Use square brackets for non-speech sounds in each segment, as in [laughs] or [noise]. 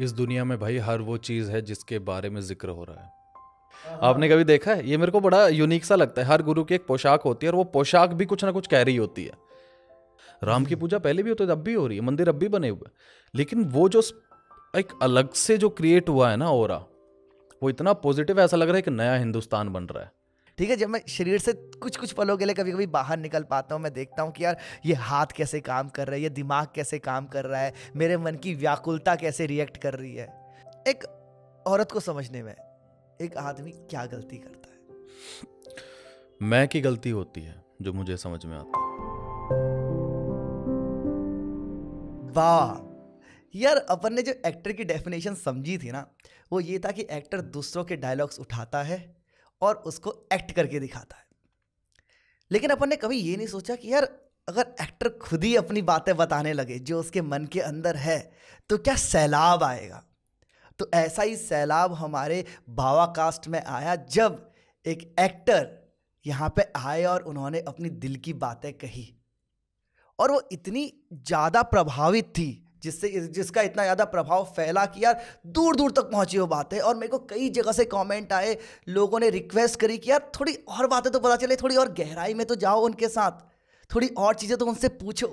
इस दुनिया में भाई हर वो चीज़ है जिसके बारे में ज़िक्र हो रहा है। आपने कभी देखा है? ये मेरे को बड़ा यूनिक सा लगता है। हर गुरु की एक पोशाक होती है और वो पोशाक भी कुछ ना कुछ कह रही होती है। राम की पूजा पहले भी होती है अब भी हो रही है मंदिर अब भी बने हुए लेकिन वो जो एक अलग से जो क्रिएट हुआ है ना ओरा वो इतना पॉजिटिव ऐसा लग रहा है कि नया हिंदुस्तान बन रहा है। ठीक है जब मैं शरीर से कुछ कुछ पलों के लिए कभी कभी बाहर निकल पाता हूँ मैं देखता हूँ कि यार ये हाथ कैसे काम कर रहा है ये दिमाग कैसे काम कर रहा है मेरे मन की व्याकुलता कैसे रिएक्ट कर रही है। एक औरत को समझने में एक आदमी क्या गलती करता है? मैं की गलती होती है जो मुझे समझ में आता है। वाह! यार अपन ने जो एक्टर की डेफिनेशन समझी थी ना वो ये था कि एक्टर दूसरों के डायलॉग्स उठाता है और उसको एक्ट करके दिखाता है। लेकिन अपन ने कभी ये नहीं सोचा कि यार, अगर एक्टर खुद ही अपनी बातें बताने लगे, जो उसके मन के अंदर है तो क्या सैलाब आएगा? तो ऐसा ही सैलाब हमारे बावा कास्ट में आया जब एक एक्टर यहाँ पे आए और उन्होंने अपनी दिल की बातें कही। और वो इतनी ज़्यादा प्रभावित थी जिससे, जिसका इतना ज़्यादा प्रभाव फैला कि यार दूर दूर तक पहुँची वो बातें। और मेरे को कई जगह से कमेंट आए, लोगों ने रिक्वेस्ट करी कि यार, थोड़ी और बातें तो पता चले, थोड़ी और गहराई में तो जाओ उनके साथ, थोड़ी और चीज़ें तो उनसे पूछो।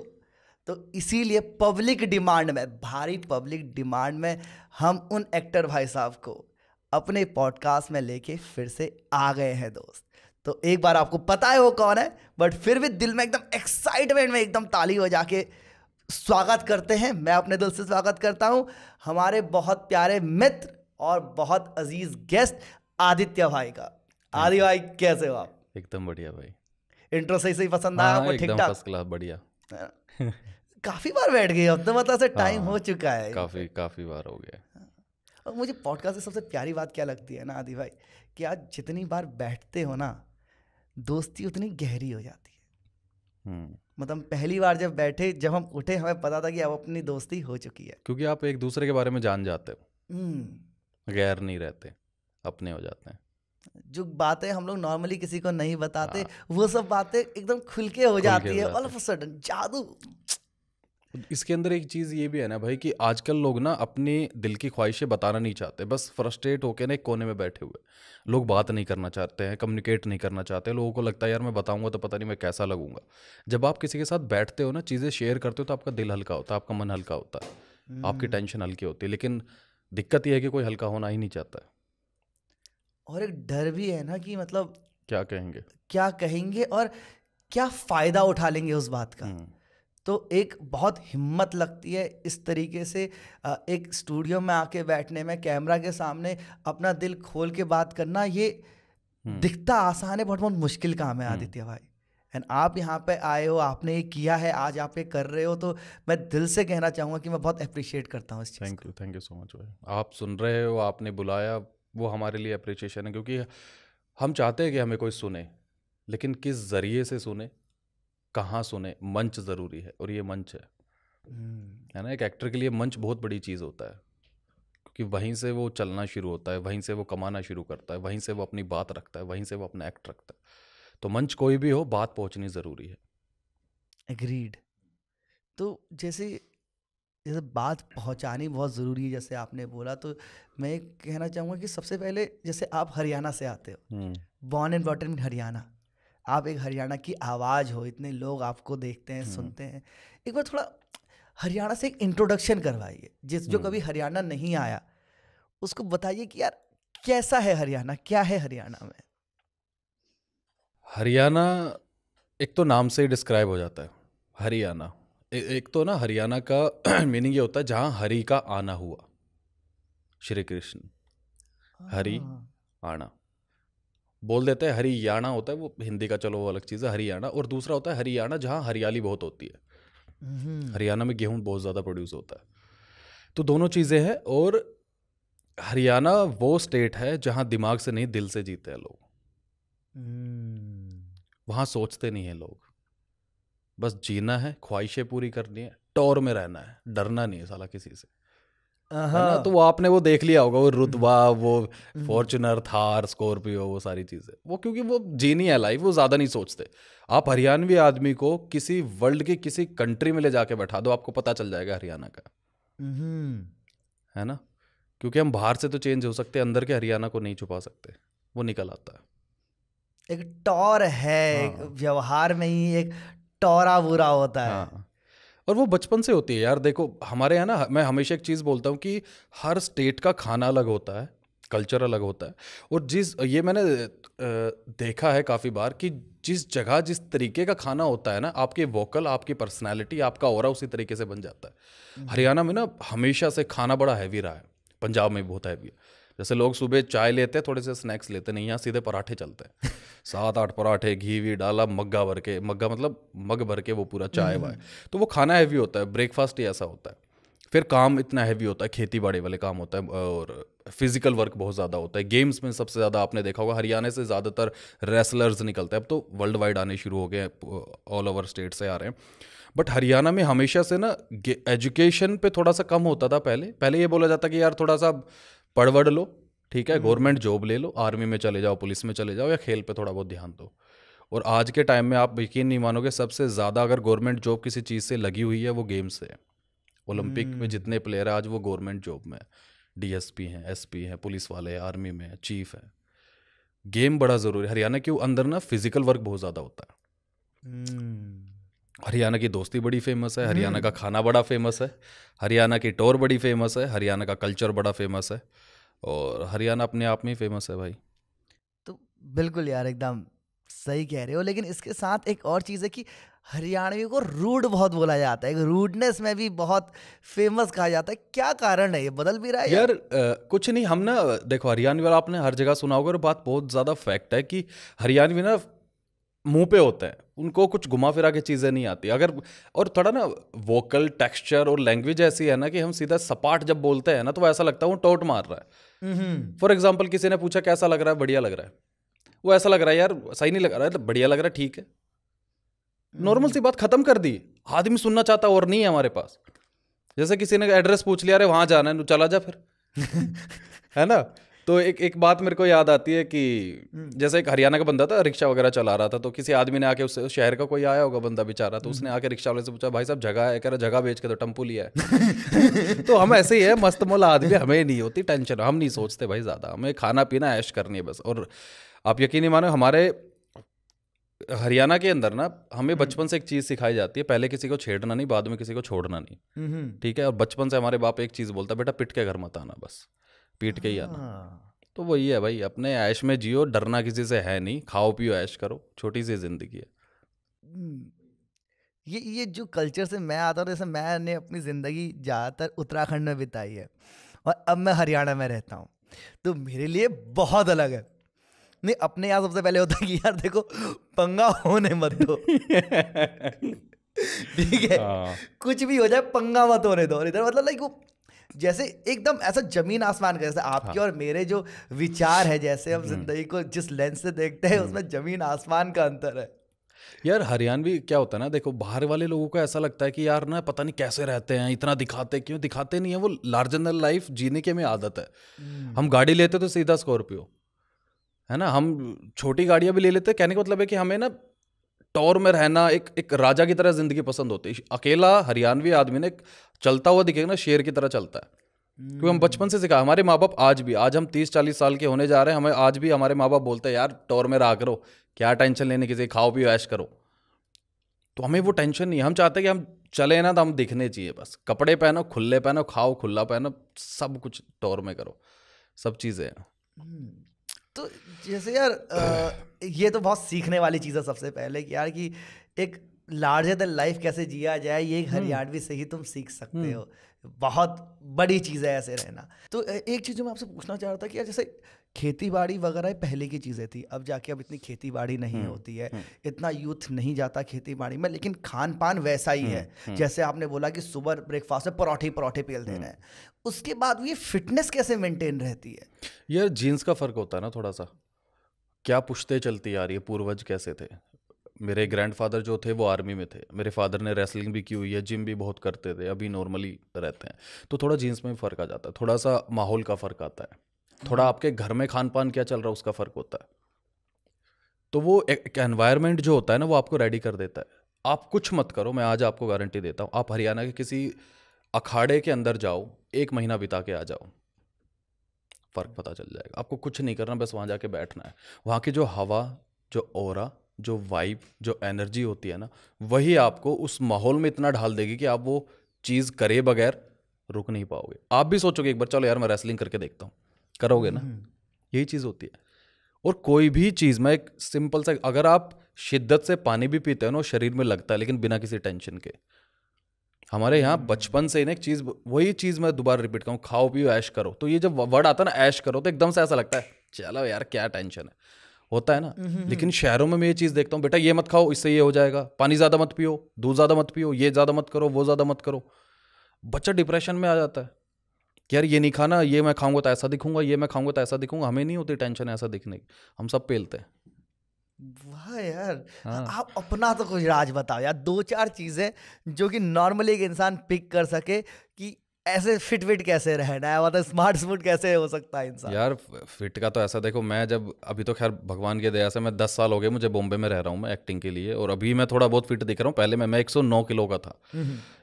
तो इसीलिए पब्लिक डिमांड में, भारी पब्लिक डिमांड में हम उन एक्टर भाई साहब को अपने पॉडकास्ट में लेके फिर से आ गए हैं, दोस्त। तो एक बार आपको पता है वो कौन है बट फिर भी दिल में एकदम एक्साइटमेंट में एकदम ताली हो जाके स्वागत करते हैं। मैं अपने दिल से स्वागत करता हूँ। हमारे बहुत प्यारे मित्र और बहुत अज़ीज़ गेस्ट आदित्य भाई का। आदि भाई कैसे हो आप? एकदम बढ़िया भाई। इंट्रो सही सही पसंद आया हाँ, आपको? ठीक ठाक फ़र्स्ट क्लास बढ़िया। काफ़ी बार बैठ गए अब तो मतलब से टाइम हाँ, हो चुका है। काफ़ी काफ़ी बार हो गया। और मुझे पॉडकास्ट से सबसे प्यारी बात क्या लगती है ना आदि भाई? कि आज जितनी बार बैठते हो ना दोस्ती उतनी गहरी हो जाती है। हम्म। मतलब पहली बार जब बैठे जब हम उठे हमें पता था कि अब अपनी दोस्ती हो चुकी है। क्योंकि आप एक दूसरे के बारे में जान जाते हो। हम्म, गैर नहीं रहते अपने हो जाते हैं। जो बातें हम लोग नॉर्मली किसी को नहीं बताते वो सब बातें एकदम खुल के हो जाती हाँ। है ऑल ऑफ़ सडन जादू। इसके अंदर एक चीज़ ये भी है ना भाई कि आजकल लोग ना अपनी दिल की ख्वाहिशें बताना नहीं चाहते बस फ्रस्ट्रेट होकर ना एक कोने में बैठे हुए लोग बात नहीं करना चाहते हैं कम्युनिकेट नहीं करना चाहते लोगों को लगता है यार मैं बताऊँगा तो पता नहीं मैं कैसा लगूँगा। जब आप किसी के साथ बैठते हो ना चीज़ें शेयर करते हो तो आपका दिल हल्का होता है आपका मन हल्का होता है आपकी टेंशन हल्की होती है। लेकिन दिक्कत यह है कि कोई हल्का होना ही नहीं चाहता है। और एक डर भी है ना कि मतलब क्या कहेंगे? क्या कहेंगे और क्या फ़ायदा उठा लेंगे उस बात का। हम्म, तो एक बहुत हिम्मत लगती है इस तरीके से एक स्टूडियो में आके बैठने में कैमरा के सामने अपना दिल खोल के बात करना ये हम्म। दिखता आसान है बहुत बहुत मुश्किल काम है आदित्य भाई। एंड आप यहाँ पे आए हो आपने ये किया है आज आप ये कर रहे हो तो मैं दिल से कहना चाहूँगा कि मैं बहुत अप्रिशिएट करता हूँ इस चीज़ thank you thank you so much भाई। आप सुन रहे हो आपने बुलाया वो हमारे लिए अप्रिसिएशन है क्योंकि हम चाहते हैं कि हमें कोई सुने लेकिन किस ज़रिए से सुने? कहाँ सुने? मंच ज़रूरी है और ये मंच है। हम्म, है ना? एक एक्टर के लिए मंच बहुत बड़ी चीज़ होता है। क्योंकि वहीं से वो चलना शुरू होता है वहीं से वो कमाना शुरू करता है वहीं से वो अपनी बात रखता है वहीं से वो अपना एक्ट रखता है। तो मंच कोई भी हो बात पहुंचनी ज़रूरी है। एग्रीड। तो जैसे जैसे बात पहुंचानी बहुत ज़रूरी है जैसे आपने बोला तो मैं कहना चाहूँगा कि सबसे पहले जैसे आप हरियाणा से आते हो born and brought in Haryana. आप एक हरियाणा की आवाज़ हो इतने लोग आपको देखते हैं सुनते हैं एक बार थोड़ा हरियाणा से एक इंट्रोडक्शन करवाइए जिस जो कभी हरियाणा नहीं आया उसको बताइए कि यार कैसा है हरियाणा क्या है हरियाणा में? हरियाणा एक तो नाम से ही डिस्क्राइब हो जाता है हरियाणा। एक तो ना हरियाणा का [clears throat] मीनिंग ये होता है जहाँ हरि का आना हुआ श्री कृष्ण। हरि हाँ, आना। बोल देते हैं हरियाणा होता है वो हिंदी का चलो वो अलग चीज़ है हरियाणा। और दूसरा होता है हरियाणा जहाँ हरियाली बहुत होती है। हम्म, हरियाणा में गेहूँ बहुत ज़्यादा प्रोड्यूस होता है। तो दोनों चीज़ें हैं और हरियाणा वो स्टेट है जहाँ दिमाग से नहीं दिल से जीते हैं लोग। हम्म, वहाँ सोचते नहीं हैं लोग। बस जीना है ख्वाहिशें पूरी करनी है टॉर में रहना है डरना नहीं है साला किसी से। ना? हाँ, तो वो आपने वो देख लिया होगा वो रुतबा वो फॉर्चुनर थार स्कॉर्पियो वो सारी चीज़ें। वो क्योंकि वो जीनी है लाइफ वो ज़्यादा नहीं सोचते। आप हरियाणवी आदमी को किसी वर्ल्ड की किसी कंट्री में ले जाके बैठा दो आपको पता चल जाएगा हरियाणा का। हम्म, है ना? क्योंकि हम बाहर से तो चेंज हो सकते हैं अंदर के हरियाणा को नहीं छुपा सकते। वो निकल आता है। एक टॉर है हाँ। व्यवहार में ही एक टौरा बुरा होता है। हाँ। और वो बचपन से होती है यार। देखो हमारे यहाँ ना मैं हमेशा एक चीज़ बोलता हूँ कि हर स्टेट का खाना अलग होता है कल्चर अलग होता है। और जिस ये मैंने देखा है काफ़ी बार कि जिस जगह जिस तरीके का खाना होता है ना आपके वोकल आपकी पर्सनैलिटी आपका और उसी तरीके से बन जाता है। हरियाणा में ना हमेशा से खाना बड़ा हैवी रहा है पंजाब में भी बहुत हैवी है। जैसे लोग सुबह चाय लेते हैं थोड़े से स्नैक्स लेते नहीं यहाँ सीधे पराठे चलते हैं। सात आठ पराठे घी वी डाला मग्गा भर के मग्गा मतलब मग भर के वो पूरा चाय वाय। तो वो खाना हैवी होता है ब्रेकफास्ट ही ऐसा होता है। फिर काम इतना हैवी होता है खेती बाड़ी वाले काम होता है और फ़िज़िकल वर्क बहुत ज़्यादा होता है। गेम्स में सबसे ज़्यादा आपने देखा होगा हरियाणा से ज़्यादातर रेसलर्स निकलते हैं। अब तो वर्ल्ड वाइड आने शुरू हो गए ऑल ओवर स्टेट से आ रहे हैं। बट हरियाणा में हमेशा से ना एजुकेशन पे थोड़ा सा कम होता था पहले। पहले ये बोला जाता कि यार थोड़ा सा पढ़ वढ़ लो ठीक है? गवर्नमेंट जॉब ले लो आर्मी में चले जाओ पुलिस में चले जाओ या खेल पे थोड़ा बहुत ध्यान दो। और आज के टाइम में आप यकीन नहीं मानोगे सबसे ज़्यादा अगर गवर्नमेंट जॉब किसी चीज़ से लगी हुई है वो गेम्स से। है ओलंपिक में जितने प्लेयर हैं आज वो गवर्नमेंट जॉब में डीएसपी हैं एसपी हैं पुलिस वाले हैं आर्मी में हैं चीफ है। गेम बड़ा ज़रूरी है। हरियाणा के अंदर ना फ़िज़िकल वर्क बहुत ज़्यादा होता है। हम्म। हरियाणा की दोस्ती बड़ी फ़ेमस है हरियाणा का खाना बड़ा फ़ेमस है हरियाणा की टोर बड़ी फ़ेमस है हरियाणा का कल्चर बड़ा फ़ेमस है। और हरियाणा अपने आप में ही फ़ेमस है भाई। तो बिल्कुल यार एकदम सही कह रहे हो लेकिन इसके साथ एक और चीज़ है कि हरियाणवी को रूड बहुत बोला जाता है रूडनेस में भी बहुत फ़ेमस कहा जाता है। क्या कारण है? ये बदल भी रहा है यार आ, कुछ नहीं हम ना देखो हरियाणवी वाला आपने हर जगह सुना होगा और बात बहुत ज़्यादा फैक्ट है कि हरियाणवी ना मुँह पे होते हैं। उनको कुछ घुमा फिरा के चीज़ें नहीं आती। अगर और थोड़ा ना वोकल टेक्सचर और लैंग्वेज ऐसी है ना कि हम सीधा सपाट जब बोलते हैं ना तो ऐसा लगता है वो टोट मार रहा है। हम्म। फॉर एग्ज़ाम्पल किसी ने पूछा कैसा लग रहा है बढ़िया लग रहा है। वो ऐसा लग रहा है यार सही नहीं लग रहा है तो बढ़िया लग रहा है ठीक है। नॉर्मल सी बात खत्म कर दी। आदमी सुनना चाहता और नहीं है हमारे पास। जैसे किसी ने एड्रेस पूछ लिया अरे वहाँ जाना है चला जा फिर। [laughs] है ना? तो एक एक बात मेरे को याद आती है कि जैसे एक हरियाणा का बंदा था रिक्शा वगैरह चला रहा था तो किसी आदमी ने आके उस शहर का कोई आया होगा बंदा बेचारा तो उसने आके रिक्शा वाले से पूछा भाई साहब जगह है? कह रहा जगह बेच के तो टम्पू लिया है। [laughs] तो हम ऐसे ही है मस्त मोला आदमी हमें नहीं होती टेंशन हम नहीं सोचते भाई ज़्यादा हमें खाना पीना ऐश करनी है बस। और आप यकीन नहीं मानो हमारे हरियाणा के अंदर ना हमें बचपन से एक चीज़ सिखाई जाती है पहले किसी को छेड़ना नहीं बाद में किसी को छोड़ना नहीं हम्म ठीक है? और बचपन से हमारे बाप एक चीज़ बोलता है बेटा पिट के घर मत आना बस। पीट के ही आना। हाँ। तो वही है भाई अपने ऐश में जियो डरना किसी से है नहीं। खाओ पियो ऐश करो छोटी सी ज़िंदगी है। हम्म, ये ये जो कल्चर से मैं आता हूँ जैसे मैंने अपनी ज़िंदगी ज़्यादातर उत्तराखंड में बिताई है और अब मैं हरियाणा में रहता हूँ। तो मेरे लिए बहुत अलग है। नहीं अपने यहाँ सबसे पहले होता है कि यार देखो पंगा होने मत दो। [laughs] ठीक है? हाँ। कुछ भी हो जाए पंगा मत होने दो। और इधर मतलब लाइक वो जैसे एकदम ऐसा ज़मीन आसमान का जैसे आपके हाँ। और मेरे जो विचार है जैसे हम्म। हम ज़िंदगी को जिस लेंस से देखते हैं उसमें ज़मीन आसमान का अंतर है। यार हरियाणवी क्या होता है ना देखो बाहर वाले लोगों को ऐसा लगता है कि यार ना पता नहीं कैसे रहते हैं इतना दिखाते क्यों दिखाते नहीं है वो लार्जर देन लाइफ जीने के में आदत है। हम गाड़ी लेते तो सीधा स्कॉर्पियो है ना? हम छोटी गाड़ियाँ भी ले लेते कहने का मतलब है कि हमें ना टॉर में रहना एक एक राजा की तरह ज़िंदगी पसंद होती है। अकेला हरियाणवी आदमी ने चलता हुआ दिखेगा ना शेर की तरह चलता है। क्योंकि हम बचपन से सिखा हमारे माँ बाप आज भी आज हम तीस चालीस साल के होने जा रहे हैं हमें आज भी हमारे माँ बाप बोलते हैं यार टोर में रहा करो क्या टेंशन लेने किसी खाओ पियो ऐश करो। तो हमें वो टेंशन नहीं हम चाहते कि हम चले ना तो हम दिखने चाहिए बस। कपड़े पहनो खुले पहनो खाओ खुला पहनो सब कुछ टोर में करो सब चीज़ें हैं। हम्म, तो जैसे यार अ, ये तो बहुत सीखने वाली चीज़ है सबसे पहले कि यार कि एक लार्जर देन लाइफ कैसे जिया जाए ये एक हरियाणवी से ही तुम सीख सकते हो। बहुत बड़ी चीज़ है ऐसे रहना। तो एक चीज़ जो मैं आपसे पूछना चाह रहा था कि यार जैसे खेती बाड़ी वगैरह पहले की चीज़ें थी अब जाके अब इतनी खेती बाड़ी नहीं होती है इतना यूथ नहीं जाता खेती बाड़ी में लेकिन खान पान वैसा ही है। जैसे आपने बोला कि सुबह ब्रेकफास्ट में परोठे परोठे पेल देना है। उसके बाद ये फिटनेस कैसे मेंटेन रहती है? यार जीन्स का फ़र्क होता है ना थोड़ा सा क्या पुश्ते चलती आ रही है पूर्वज कैसे थे? मेरे ग्रैंडफादर जो थे, वो आर्मी में थे। मेरे फादर ने रेसलिंग भी की हुई है जिम भी बहुत करते थे, अभी नॉर्मली रहते हैं। तो थोड़ा जीन्स में फ़र्क आ जाता है थोड़ा सा माहौल का फ़र्क आता है। थोड़ा आपके घर में खान पान क्या चल रहा है, उसका फ़र्क होता है। तो वो एक एनवायरनमेंट जो होता है ना, वो आपको रेडी कर देता है। आप कुछ मत करो, मैं आज आपको गारंटी देता हूँ। आप हरियाणा के किसी अखाड़े के अंदर जाओ, एक महीना बिता के आ जाओ। फ़र्क पता चल जाएगा। आपको कुछ नहीं करना, बस वहाँ जाके बैठना है। वहाँ की जो हवा, जो ओरा जो वाइब जो एनर्जी होती है ना वही आपको उस माहौल में इतना ढाल देगी कि आप वो चीज़ करे बगैर रुक नहीं पाओगे। आप भी सोचोगे एक बार चलो यार मैं रेसलिंग करके देखता हूँ। करोगे ना? यही चीज़ होती है। और कोई भी चीज़ मैं एक सिंपल सा अगर आप शिद्दत से पानी भी पीते हो ना शरीर में लगता है लेकिन बिना किसी टेंशन के। हमारे यहाँ बचपन से ही ना एक चीज़ वही चीज़ मैं दोबारा रिपीट करूँ खाओ पियो ऐश करो। तो ये जब वर्ड आता है ना ऐश करो तो एकदम से ऐसा लगता है चलो यार क्या टेंशन है? होता है ना। लेकिन शहरों में मैं ये चीज़ देखता हूँ बेटा ये मत खाओ इससे ये हो जाएगा। पानी ज़्यादा मत पियो दूध ज़्यादा मत पियो ये ज़्यादा मत करो वो ज़्यादा मत करो। बच्चा डिप्रेशन में आ जाता है। कि यार ये नहीं खाना ये मैं खाऊँगा तो ऐसा दिखूँगा ये मैं खाऊँगा तो ऐसा दिखूँगा। हमें नहीं होती टेंशन ऐसा दिखने की। हम सब पेलते हैं। वाह यार। हाँ। आप अपना तो कुछ राज बताओ यार। दो चार चीज़ें जो कि नॉर्मली एक इंसान पिक कर सके कि ऐसे फिट फिट कैसे रहना है मतलब स्मार्ट स्मार्ट कैसे हो सकता है इंसान? यार फिट का तो ऐसा देखो मैं जब अभी तो खैर भगवान की दया से मैं दस साल हो गए मुझे बॉम्बे में रह रहा हूँ मैं एक्टिंग के लिए और अभी मैं थोड़ा बहुत फिट दिख रहा हूँ। पहले मैं मैं 109 किलो का था।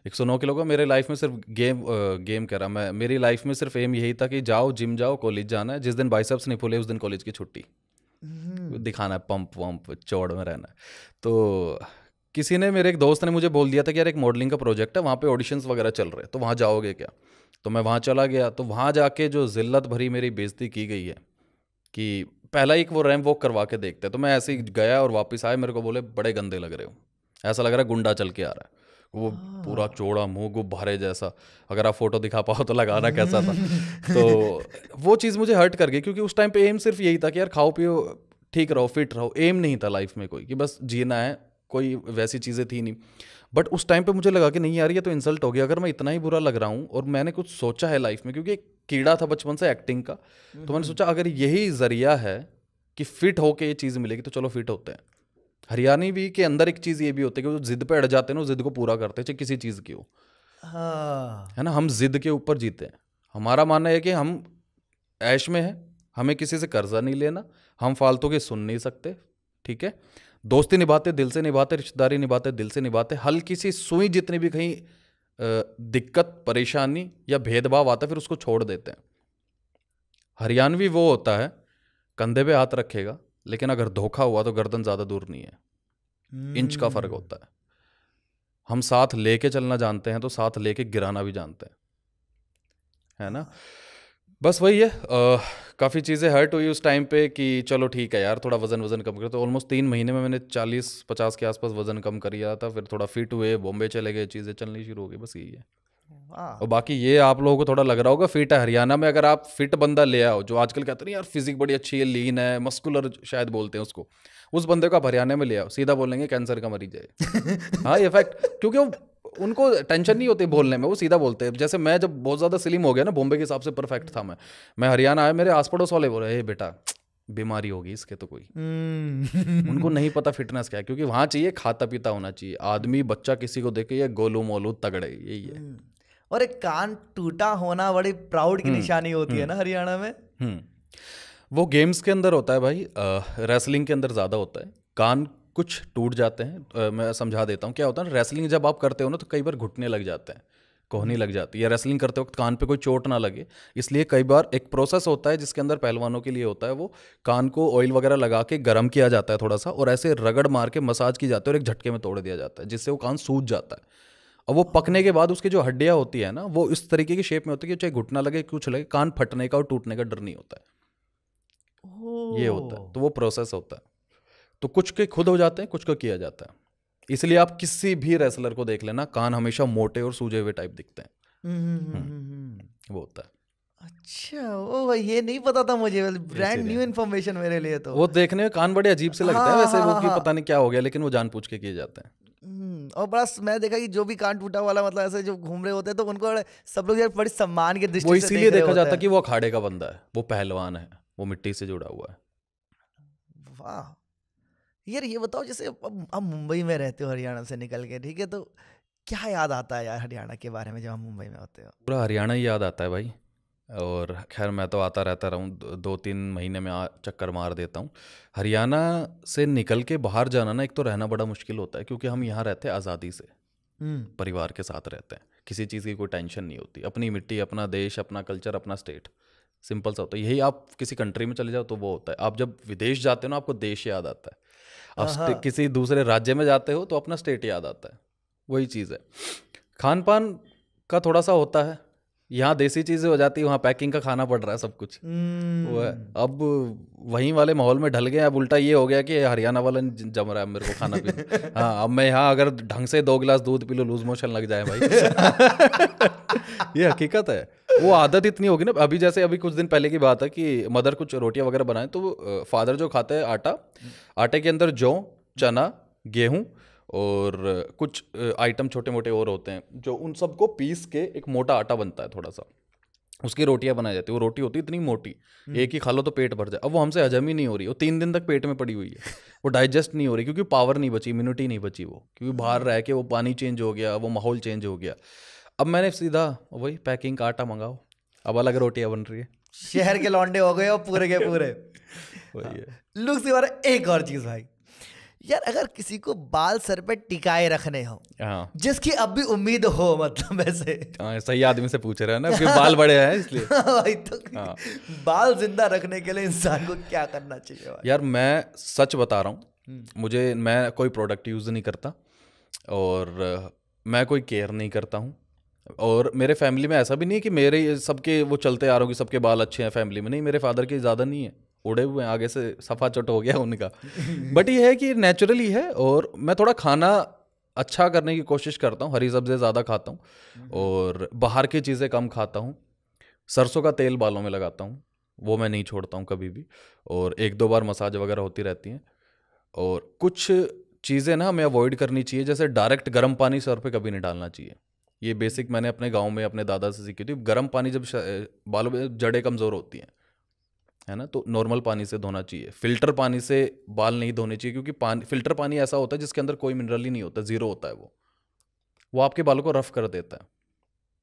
109 किलो का मेरे लाइफ में सिर्फ़ गेम गेम कह रहा मैं मेरी लाइफ में सिर्फ़ एम यही था कि जाओ जिम जाओ कॉलेज जाना है। जिस दिन बाइसेप्स नहीं फूले उस दिन कॉलेज की छुट्टी। दिखाना है पंप वंप चौड़ में रहना है। तो किसी ने मेरे एक दोस्त ने मुझे बोल दिया था कि यार एक मॉडलिंग का प्रोजेक्ट है वहाँ पे ऑडिशंस वगैरह चल रहे हैं तो वहाँ जाओगे क्या? तो मैं वहाँ चला गया तो वहाँ जाके जो जिल्लत भरी मेरी बेइज्जती की गई है कि पहला एक वो रैम वॉक करवा के देखते हैं। तो मैं ऐसे ही गया और वापस आए मेरे को बोले बड़े गंदे लग रहे हो। ऐसा लग रहा है गुंडा चल के आ रहा है। वो पूरा चौड़ा मुँह गुब्बारे जैसा अगर आप फ़ोटो दिखा पाओ तो लगाना कैसा था। [laughs] तो वो चीज़ मुझे हर्ट कर गई क्योंकि उस टाइम पे एम सिर्फ़ यही था कि यार खाओ पियो ठीक रहो फिट रहो एम नहीं था लाइफ में कोई कि बस जीना है कोई वैसी चीज़ें थी नहीं। बट उस टाइम पे मुझे लगा कि नहीं यार ये तो इंसल्ट हो गया। अगर मैं इतना ही बुरा लग रहा हूँ और मैंने कुछ सोचा है लाइफ में क्योंकि एक कीड़ा था बचपन से एक्टिंग का तो मैंने सोचा अगर यही ज़रिया है कि फिट होके ये चीज़ मिलेगी तो चलो फिट होते हैं। हरियाणी भी के अंदर एक चीज़ ये भी होती है कि वो जिद पे अड़ जाते हैं ना जिद को पूरा करते हैं चाहे किसी चीज़ की हो। हाँ। है ना? हम जिद के ऊपर जीते हैं। हमारा मानना है कि हम ऐश में है हमें किसी से कर्जा नहीं लेना हम फालतू के सुन नहीं सकते ठीक है? दोस्ती निभाते, दिल से निभाते, रिश्तेदारी निभाते, दिल से निभाते, हल्की सी सुई जितनी भी कहीं दिक्कत, परेशानी या भेदभाव आता फिर उसको छोड़ देते हैं। हरियाणवी वो होता है, कंधे पे हाथ रखेगा, लेकिन अगर धोखा हुआ तो गर्दन ज़्यादा दूर नहीं है। इंच का फ़र्क होता है। हम साथ लेके चलना जानते हैं तो साथ लेके गिराना भी जानते हैं। है ना? बस वही है काफ़ी चीज़ें हर्ट हुई उस टाइम पे कि चलो ठीक है यार थोड़ा वज़न वज़न कम करो तो ऑलमोस्ट तीन महीने में मैंने चालीस पचास के आसपास वज़न कम कर लिया था फिर थोड़ा फिट हुए बॉम्बे चले गए चीज़ें चलनी शुरू हो गई बस यही है। और बाकी ये आप लोगों को थोड़ा लग रहा होगा फिट है हरियाणा में अगर आप फिट बंदा ले आओ जो आजकल कहते हैं यार फिजिक बड़ी अच्छी है लीन है मस्कुलर शायद बोलते हैं उसको उस बंदे को आप हरियाणा में ले आओ सीधा बोलेंगे कैंसर का मरीज़ है। [laughs] हाँ ये फैक्ट क्योंकि वो उनको टेंशन नहीं होती बोलने में वो सीधा बोलते हैं। जैसे मैं जब बहुत ज़्यादा स्लिम हो गया ना बॉम्बे के हिसाब से परफेक्ट था मैं। मैं हरियाणा आया मेरे आस पड़ोस वाले बोले बेटा बीमारी होगी इसके तो कोई। उनको नहीं पता फिटनेस क्या है क्योंकि वहाँ चाहिए खाता पीता होना चाहिए। आदमी बच्चा किसी को देखे ये गोलू मोलू तगड़े यही है। और एक कान टूटा होना बड़ी प्राउड की निशानी होती है ना हरियाणा में? वो गेम्स के अंदर होता है भाई रेसलिंग के अंदर ज़्यादा होता है। कान कुछ टूट जाते हैं मैं समझा देता हूँ। क्या होता है रेसलिंग जब आप करते हो ना तो कई बार घुटने लग जाते हैं, कोहनी लग जाती है, या रेसलिंग करते वक्त कान पे कोई चोट ना लगे। इसलिए कई बार एक प्रोसेस होता है, जिसके अंदर पहलवानों के लिए होता है, वो कान को ऑयल वगैरह लगा के गर्म किया जाता है थोड़ा सा और ऐसे रगड़ मार के मसाज की जाती है और एक झटके में तोड़ दिया जाता है, जिससे वो कान सूज जाता है। और वो पकने के बाद उसकी जो हड्डियाँ होती है ना, वो इस तरीके की शेप में होती है कि चाहे घुटना लगे, कुछ लगे, कान फटने का और टूटने का डर नहीं होता है। ये होता है तो वो प्रोसेस होता है। तो कुछ के खुद हो जाते हैं कुछ का किया जाता है। इसलिए आप किसी भी रेसलर को देख लेना कान हमेशा मोटे और सूजे हुए टाइप दिखते हैं। हम्म, हम्म, हम्म, वो होता है। अच्छा ओ ये नहीं पता था मुझे ब्रांड न्यू इन्फॉर्मेशन मेरे लिए तो। वो देखने में कान बड़े अजीब से लगता है हाँ, वैसे वो हाँ, कि हाँ। पता नहीं क्या हो गया लेकिन वो जान पूछ के किए जाते हैं। और बस मैं देखा कि जो भी कान टूटा वाला मतलब ऐसे जो घूम रहे होते हैं तो उनको सब लोग यार बड़ी सम्मान के दृष्टि वो इसीलिए देखा जाता है कि वो अखाड़े का बंदा है वो पहलवान है वो मिट्टी से जुड़ा हुआ है। वाह। यार ये बताओ जैसे अब आप मुंबई में रहते हो हरियाणा से निकल के ठीक है तो क्या याद आता है यार हरियाणा के बारे में जब हम मुंबई में होते हो? पूरा हरियाणा ही याद आता है भाई। और खैर मैं तो आता रहता रहूँ दो तीन महीने में आ चक्कर मार देता हूँ। हरियाणा से निकल के बाहर जाना ना एक तो रहना बड़ा मुश्किल होता है क्योंकि हम यहाँ रहते हैं आज़ादी से। हम्म। परिवार के साथ रहते हैं। किसी चीज़ की कोई टेंशन नहीं होती। अपनी मिट्टी अपना देश अपना कल्चर अपना स्टेट। सिंपल सा होता है। यही आप किसी कंट्री में चले जाओ तो वो होता है। आप जब विदेश जाते हो ना आपको देश याद आता है। आप किसी दूसरे राज्य में जाते हो तो अपना स्टेट याद आता है। वही चीज़ है। खान पान का थोड़ा सा होता है। यहाँ देसी चीज़ें हो जाती है वहाँ पैकिंग का खाना पड़ रहा है सब कुछ। वो है। अब वहीं वाले माहौल में ढल गए अब उल्टा ये हो गया कि हरियाणा वाला जम रहा है मेरे को खाना पीना। [laughs] हाँ अब मैं यहाँ अगर ढंग से दो गिलास दूध पी लो लूज मोशन लग जाए भाई। [laughs] ये हकीकत है। वो आदत इतनी होगी ना अभी जैसे अभी कुछ दिन पहले की बात है कि मदर कुछ रोटियाँ वगैरह बनाए तो फादर जो खाते हैं आटा आटे के अंदर जौ चना गेहूँ और कुछ आइटम छोटे मोटे और होते हैं जो उन सबको पीस के एक मोटा आटा बनता है थोड़ा सा। उसकी रोटियाँ बनाई जाती है। वो रोटी होती है इतनी मोटी एक ही खा लो तो पेट भर जाए। अब वो हमसे हजम ही नहीं हो रही वो तीन दिन तक पेट में पड़ी हुई है। वो डाइजेस्ट नहीं हो रही क्योंकि पावर नहीं बची इम्यूनिटी नहीं बची वो। क्योंकि बाहर रह के वो पानी चेंज हो गया वो माहौल चेंज हो गया। अब मैंने सीधा वही पैकिंग का आटा मंगाओ। अब अलग रोटियाँ बन रही है। शहर के लौंडे हो गए हो पूरे के पूरे। [laughs] वही है। लुक से हमारा एक और चीज़ भाई। यार अगर किसी को बाल सर पे टिकाए रखने हो हाँ। जिसकी अब भी उम्मीद हो मतलब वैसे हाँ, सही आदमी से पूछ रहे हैं ना क्योंकि [laughs] बाल बड़े हैं इसलिए। [laughs] भाई तो। हाँ। बाल ज़िंदा रखने के लिए इंसान को क्या करना चाहिए यार मैं सच बता रहा हम्म। हूँ मुझे मैं कोई प्रोडक्ट यूज़ नहीं करता और मैं कोई केयर नहीं करता हूँ। और मेरे फैमिली में ऐसा भी नहीं है कि मेरे सबके वो चलते आ रहे हो कि सबके बाल अच्छे हैं फैमिली में। नहीं मेरे फादर के ज़्यादा नहीं है। उड़े हुए हैं आगे से सफ़ा चट हो गया उनका। [laughs] बट ये है कि नेचुरली है और मैं थोड़ा खाना अच्छा करने की कोशिश करता हूँ हरी सब्ज़ी ज़्यादा खाता हूँ और बाहर की चीज़ें कम खाता हूँ। सरसों का तेल बालों में लगाता हूँ वो मैं नहीं छोड़ता हूँ कभी भी और एक दो बार मसाज वगैरह होती रहती हैं। और कुछ चीज़ें ना हमें अवॉइड करनी चाहिए जैसे डायरेक्ट गर्म पानी सर पे कभी नहीं डालना चाहिए। ये बेसिक मैंने अपने गाँव में अपने दादा से सीखी थी। गर्म पानी जब बालों में जड़ें कमज़ोर होती हैं है ना? तो नॉर्मल पानी से धोना चाहिए। फ़िल्टर पानी से बाल नहीं धोने चाहिए क्योंकि पानी फ़िल्टर पानी ऐसा होता है जिसके अंदर कोई मिनरल ही नहीं होता ज़ीरो होता है वो। वो आपके बालों को रफ कर देता है।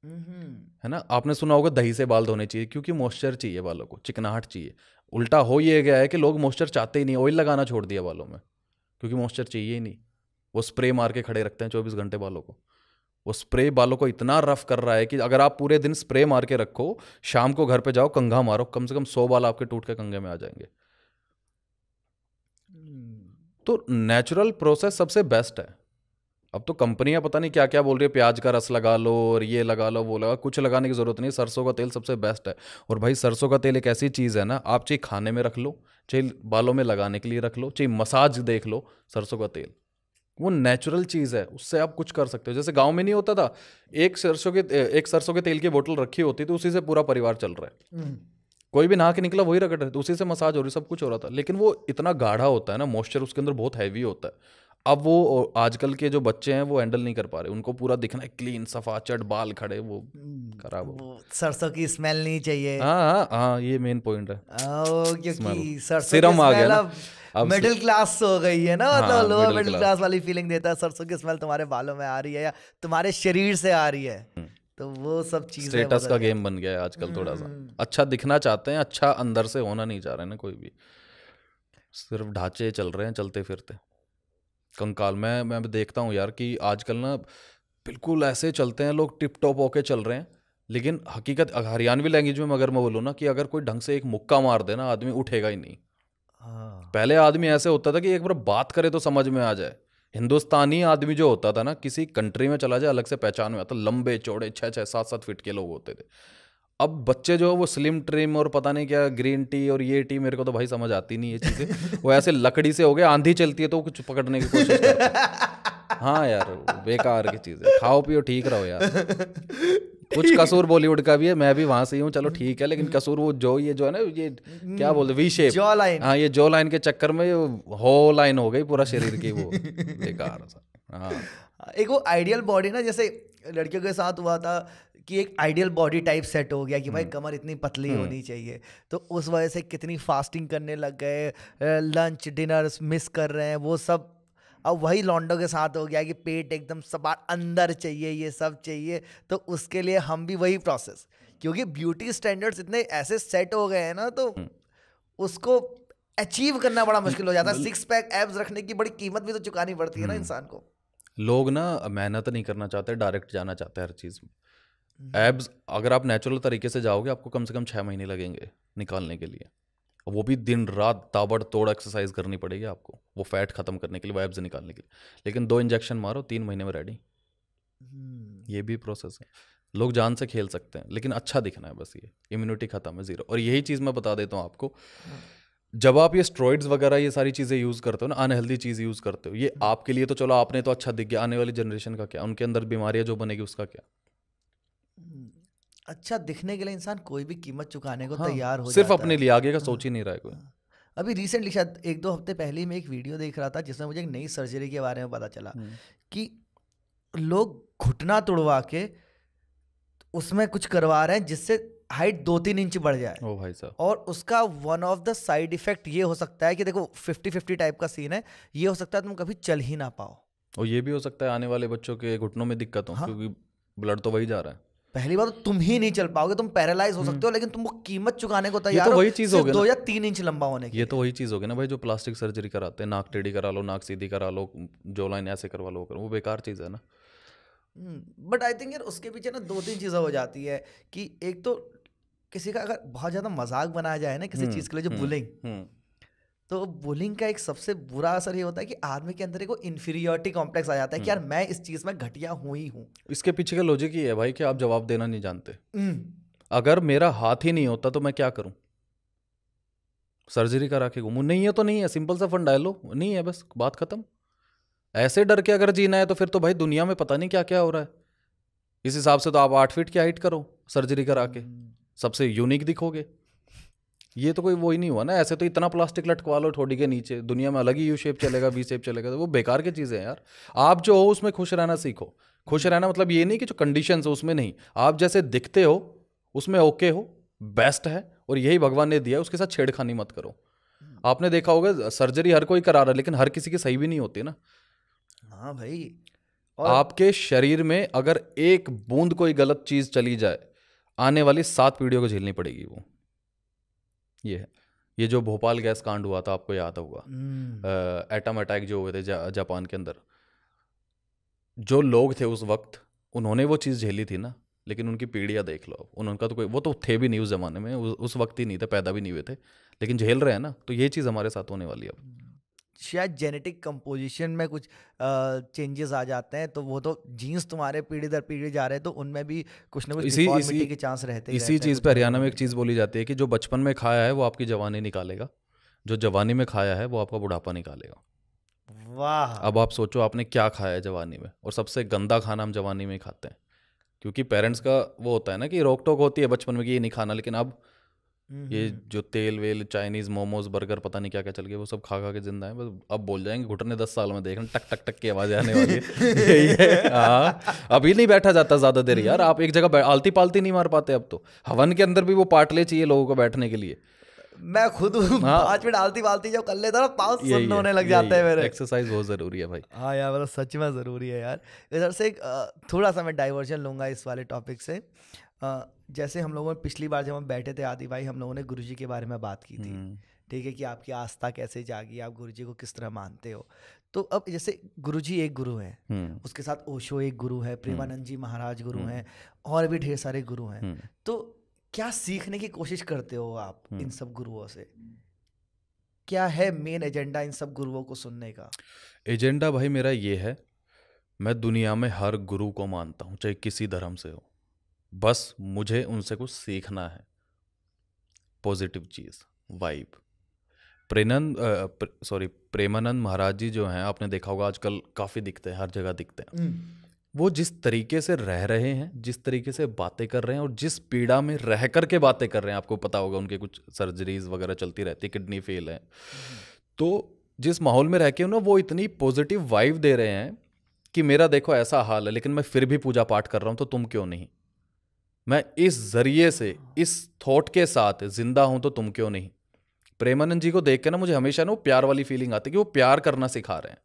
हम्म। है ना? आपने सुना होगा दही से बाल धोने चाहिए क्योंकि मॉइस्चर चाहिए बालों को चिकनाहट चाहिए। उल्टा हो ये गया है कि लोग मॉइस्चर चाहते ही नहीं ऑयल लगाना छोड़ दिया बालों में क्योंकि मॉइस्चर चाहिए ही नहीं। वो स्प्रे मार के खड़े रखते हैं चौबीस घंटे बालों को। वो स्प्रे बालों को इतना रफ कर रहा है कि अगर आप पूरे दिन स्प्रे मार के रखो, शाम को घर पे जाओ, कंघा मारो, कम से कम सौ बाल आपके टूट के कंघे में आ जाएँगे। तो नेचुरल प्रोसेस सबसे बेस्ट है। अब तो कंपनियाँ पता नहीं क्या क्या बोल रही है, प्याज का रस लगा लो और ये लगा लो, वो लगा, कुछ लगाने की ज़रूरत नहीं, सरसों का तेल सबसे बेस्ट है। और भाई सरसों का तेल एक ऐसी चीज़ है ना, आप चाहे खाने में रख लो, चाहे बालों में लगाने के लिए रख लो, चाहे मसाज देख लो, सरसों का तेल। वो नेचुरल चीज़ है उससे आप कुछ कर सकते हो। जैसे गाँव में नहीं होता था एक सरसों के एक सरसों के तेल की बोतल रखी होती थी उसी से पूरा परिवार चल रहा है। हम्म। कोई भी नहा के निकला वही रगड़ रहे थे उसी से मसाज हो रही सब कुछ हो रहा था। लेकिन वो इतना गाढ़ा होता है ना मॉइस्चर उसके अंदर बहुत हैवी होता है। अब वो आजकल के जो बच्चे हैं वो हैंडल नहीं कर पा रहे। उनको पूरा दिखना है क्लीन सफ़ा चट बाल खड़े वो खराब हो सरसों की स्मेल नहीं चाहिए। हाँ हाँ हाँ ये मेन पॉइंट है। सिरम आ गया मिडिल क्लास हो गई है ना हाँ, मतलब लोअर मिडिल क्लास वाली फीलिंग देता है सरसों की स्मेल तुम्हारे बालों में आ रही है या तुम्हारे शरीर से आ रही है। तो वो सब चीज़ स्टेटस का गेम बन गया है आजकल थोड़ा सा। हम्म। अच्छा दिखना चाहते हैं अच्छा अंदर से होना नहीं चाह रहे ना कोई भी। सिर्फ़ ढांचे चल रहे हैं चलते फिरते। कंकाल मैं मैं देखता हूँ यार कि आजकल ना बिल्कुल ऐसे चलते हैं लोग टिप टॉप होके चल रहे हैं। लेकिन हकीकत हरियाणवी लैंग्वेज में अगर मैं बोलूँ ना कि अगर कोई ढंग से एक मुक्का मार दे ना आदमी उठेगा ही नहीं। हाँ। पहले आदमी ऐसे होता था कि एक बार बात करे तो समझ में आ जाए। हिंदुस्तानी आदमी जो होता था ना किसी कंट्री में चला जाए अलग से पहचान में आता लंबे चौड़े छः छः सात सात फीट के लोग होते थे। अब बच्चे जो है वो स्लिम ट्रिम और पता नहीं क्या ग्रीन टी और ये टी मेरे को तो भाई समझ आती नहीं ये चीज़ें। वो ऐसे लकड़ी से हो गए आंधी चलती है तो कुछ पकड़ने की कोशिश हाँ यार बेकार की चीज़। खाओ पियो ठीक रहो यार। [laughs] कुछ कसूर बॉलीवुड का भी है मैं भी वहाँ से ही हूँ चलो ठीक है लेकिन कसूर वो जो ये जो है ना ये क्या बोलते वी शेप जॉ लाइन। हाँ ये जो लाइन के चक्कर में हो लाइन हो गई पूरा शरीर की वो बेकार हाँ। एक वो आइडियल बॉडी ना जैसे लड़कियों के साथ हुआ था कि एक आइडियल बॉडी टाइप सेट हो गया कि भाई कमर इतनी पतली होनी चाहिए तो उस वजह से कितनी फास्टिंग करने लग गए लंच डिनर मिस कर रहे हैं वो सब अब वही लॉन्डो के साथ हो गया कि पेट एकदम सपाट अंदर चाहिए ये सब चाहिए तो उसके लिए हम भी वही प्रोसेस क्योंकि ब्यूटी स्टैंडर्ड्स इतने ऐसे सेट हो गए हैं ना तो उसको अचीव करना बड़ा मुश्किल हो जाता है। सिक्स पैक एब्स रखने की बड़ी कीमत भी तो चुकानी पड़ती है ना इंसान को। लोग ना मेहनत नहीं करना चाहते डायरेक्ट जाना चाहते हैं हर चीज़ में। एब्स अगर आप नेचुरल तरीके से जाओगे आपको कम से कम छः महीने लगेंगे निकालने के लिए। वो भी दिन रात ताबड़ तोड़ एक्सरसाइज करनी पड़ेगी आपको। वो फैट खत्म करने के लिए वो एब्स निकालने के लिए। लेकिन दो इंजेक्शन मारो तीन महीने में रेडी हम्म, ये भी प्रोसेस है। लोग जान से खेल सकते हैं लेकिन अच्छा दिखना है बस ये। इम्यूनिटी खत्म है ज़ीरो और यही चीज़ मैं बता देता हूँ आपको। जब आप ये स्ट्रॉइड्स वगैरह ये सारी चीज़ें यूज़ करते हो ना अनहेल्दी चीज़ यूज़ करते हो ये आपके लिए तो चलो आपने तो अच्छा दिख गया आने वाली जनरेशन का क्या? उनके अंदर बीमारियाँ जो बनेगी उसका क्या? अच्छा दिखने के लिए इंसान कोई भी कीमत चुकाने को हाँ, तैयार हो सिर्फ़ अपने लिए आगे का सोच ही नहीं रहा है कोई। हाँ। अभी रिसेंटली शायद एक दो हफ़्ते पहले ही मैं एक वीडियो देख रहा था जिसमें मुझे एक नई सर्जरी के बारे में पता चला हम्म। कि लोग घुटना तुड़वा के उसमें कुछ करवा रहे हैं जिससे हाइट दो तीन इंच बढ़ जाए। ओ भाई साहब। और उसका one of the side effect ये हो सकता है कि देखो फिफ्टी फिफ्टी टाइप का सीन है ये हो सकता है तुम कभी चल ही ना पाओ। और ये भी हो सकता है आने वाले बच्चों के घुटनों में दिक्कत हो हाँ। क्योंकि ब्लड तो वही जा रहा है। पहली बात तो तुम ही नहीं चल पाओगे तुम पैरालाइज हो सकते हो लेकिन तुम वो कीमत चुकाने को हम्म। तैयार तो वही चीज़ हो दो या तीन इंच लंबा होने के ये तो वही चीज़ होगी ना भाई जो प्लास्टिक सर्जरी कराते हैं नाक टेढ़ी करा लो नाक सीधी करा लो जो लाइन ऐसे करवा लो वो करो वो बेकार चीज़ है ना। बट आई थिंक यार उसके पीछे ना दो तीन चीज़ें हो जाती है कि एक तो किसी का अगर बहुत ज़्यादा मज़ाक बनाया जाए ना किसी हम्म, चीज़ के लिए जो हम्म, बुलिंग हम्म। तो बुलिंग का एक सबसे बुरा असर ये होता है कि आदमी के अंदर एक इन्फीरियोरिटी कॉम्प्लेक्स आ जाता है कि यार हम्म। मैं इस चीज़ में घटिया हूँ ही हूँ। इसके पीछे का लॉजिक ही है भाई कि आप जवाब देना नहीं जानते। हम्म, अगर मेरा हाथ ही नहीं होता तो मैं क्या करूँ? सर्जरी करा के घूमूं। नहीं है तो नहीं है सिंपल सा फंड डालो नहीं है बस बात खत्म। ऐसे डर के अगर जीना है तो फिर तो भाई दुनिया में पता नहीं क्या क्या हो रहा है। इस हिसाब से तो आप आठ फीट की हाइट करो सर्जरी करा के। हम्म, सबसे यूनिक दिखोगे। ये तो कोई वो ही नहीं हुआ ना ऐसे तो इतना प्लास्टिक लटकवा लो ठोडी के नीचे दुनिया में अलग ही यू शेप चलेगा वी शेप चलेगा तो वो बेकार की चीज़ें हैं यार। आप जो हो उसमें खुश रहना सीखो। खुश रहना मतलब ये नहीं कि जो कंडीशन है उसमें नहीं। आप जैसे दिखते हो उसमें ओके हो बेस्ट है और यही भगवान ने दिया है, उसके साथ छेड़खानी मत करो। आपने देखा होगा सर्जरी हर कोई करा रहा है लेकिन हर किसी की सही भी नहीं होती ना। हाँ भाई और आपके शरीर में अगर एक बूंद कोई गलत चीज़ चली जाए आने वाली सात पीढ़ियों को झेलनी पड़ेगी वो। ये है। ये जो भोपाल गैस कांड हुआ था आपको याद होगा। हम्म, एटम अटैक जो हुए थे जा, जापान के अंदर। जो लोग थे उस वक्त उन्होंने वो चीज़ झेली थी ना लेकिन उनकी पीढ़ियाँ देख लो उनका तो कोई वो तो थे भी नहीं उस ज़माने में उस, उस वक्त ही नहीं थे पैदा भी नहीं हुए थे। लेकिन झेल रहे हैं ना तो ये चीज़ हमारे साथ होने वाली है अब। शायद जेनेटिक कंपोजिशन में कुछ चेंजेस आ जाते हैं तो वो तो जीन्स तुम्हारे पीढ़ी दर पीढ़ी जा रहे हैं तो उनमें भी कुछ ना कुछ इसी- इसी- के चांस रहते ही इसी चीज़ कुछ पे हरियाणा में एक चीज़ बोली जाती है कि जो बचपन में खाया है वो आपकी जवानी निकालेगा जो जवानी में खाया है वो आपका बुढ़ापा निकालेगा। वाह! अब आप सोचो आपने क्या खाया है जवानी में और सबसे गंदा खाना हम जवानी में खाते हैं क्योंकि पेरेंट्स का वो होता है ना कि रोक टोक होती है बचपन में कि ये नहीं खाना लेकिन अब ये। जो तेल वेल चाइनीज़ मोमोज बर्गर पता नहीं क्या क्या चल गया वो सब खा खा के ज़िंदा है। बस अब बोल जाएँगे घुटने दस साल में देख टक टक टक की आवाज़ आने वाली [laughs] है। हाँ। अभी नहीं बैठा जाता ज़्यादा देर यार आप एक जगह आलती पालती नहीं मार पाते अब तो। हवन के अंदर भी वो पाटले चाहिए लोगों को बैठने के लिए। मैं खुद [laughs] हाँ। पाँच मिनट आलती पालती जब कर लेता ना पाँच सुन्न होने लग जाते हैं मेरे। एक्सरसाइज बहुत ज़रूरी है भाई। हाँ यार मतलब सच में ज़रूरी है यार। इधर से एक थोड़ा सा मैं डाइवर्जन लूँगा इस वाले टॉपिक से। जैसे हम लोगों ने पिछली बार जब हम बैठे थे आदि भाई हम लोगों ने गुरुजी के बारे में बात की थी। हम्म, ठीक है कि आपकी आस्था कैसे जागी आप गुरुजी को किस तरह मानते हो? तो अब जैसे गुरुजी एक गुरु हैं हम्म, उसके साथ ओशो एक गुरु है प्रेमानंद जी महाराज गुरु हम्म। हैं और भी ढेर सारे गुरु हैं। हम्म। तो क्या सीखने की कोशिश करते हो आप इन हम्म। सब गुरुओं से? क्या है मेन एजेंडा इन सब गुरुओं को सुनने का? एजेंडा भाई मेरा ये है मैं दुनिया में हर गुरु को मानता हूँ चाहे किसी धर्म से हो। बस मुझे उनसे कुछ सीखना है। पॉजिटिव चीज़ वाइब। प्रेनंद सॉरी प्रेमानंद महाराज जी जो हैं आपने देखा होगा आजकल काफ़ी दिखते हैं हर जगह दिखते हैं। वो जिस तरीके से रह रहे हैं जिस तरीके से बातें कर रहे हैं और जिस पीड़ा में रह कर के बातें कर रहे हैं आपको पता होगा उनके कुछ सर्जरीज वगैरह चलती रहती है किडनी फेल है। तो जिस माहौल में रह के ना वो इतनी पॉजिटिव वाइब दे रहे हैं कि मेरा देखो ऐसा हाल है लेकिन मैं फिर भी पूजा पाठ कर रहा हूँ तो तुम क्यों नहीं? मैं इस ज़रिए से इस थॉट के साथ ज़िंदा हूँ तो तुम क्यों नहीं? प्रेमानंद जी को देख के ना मुझे हमेशा ना वो प्यार वाली फीलिंग आती है कि वो प्यार करना सिखा रहे हैं।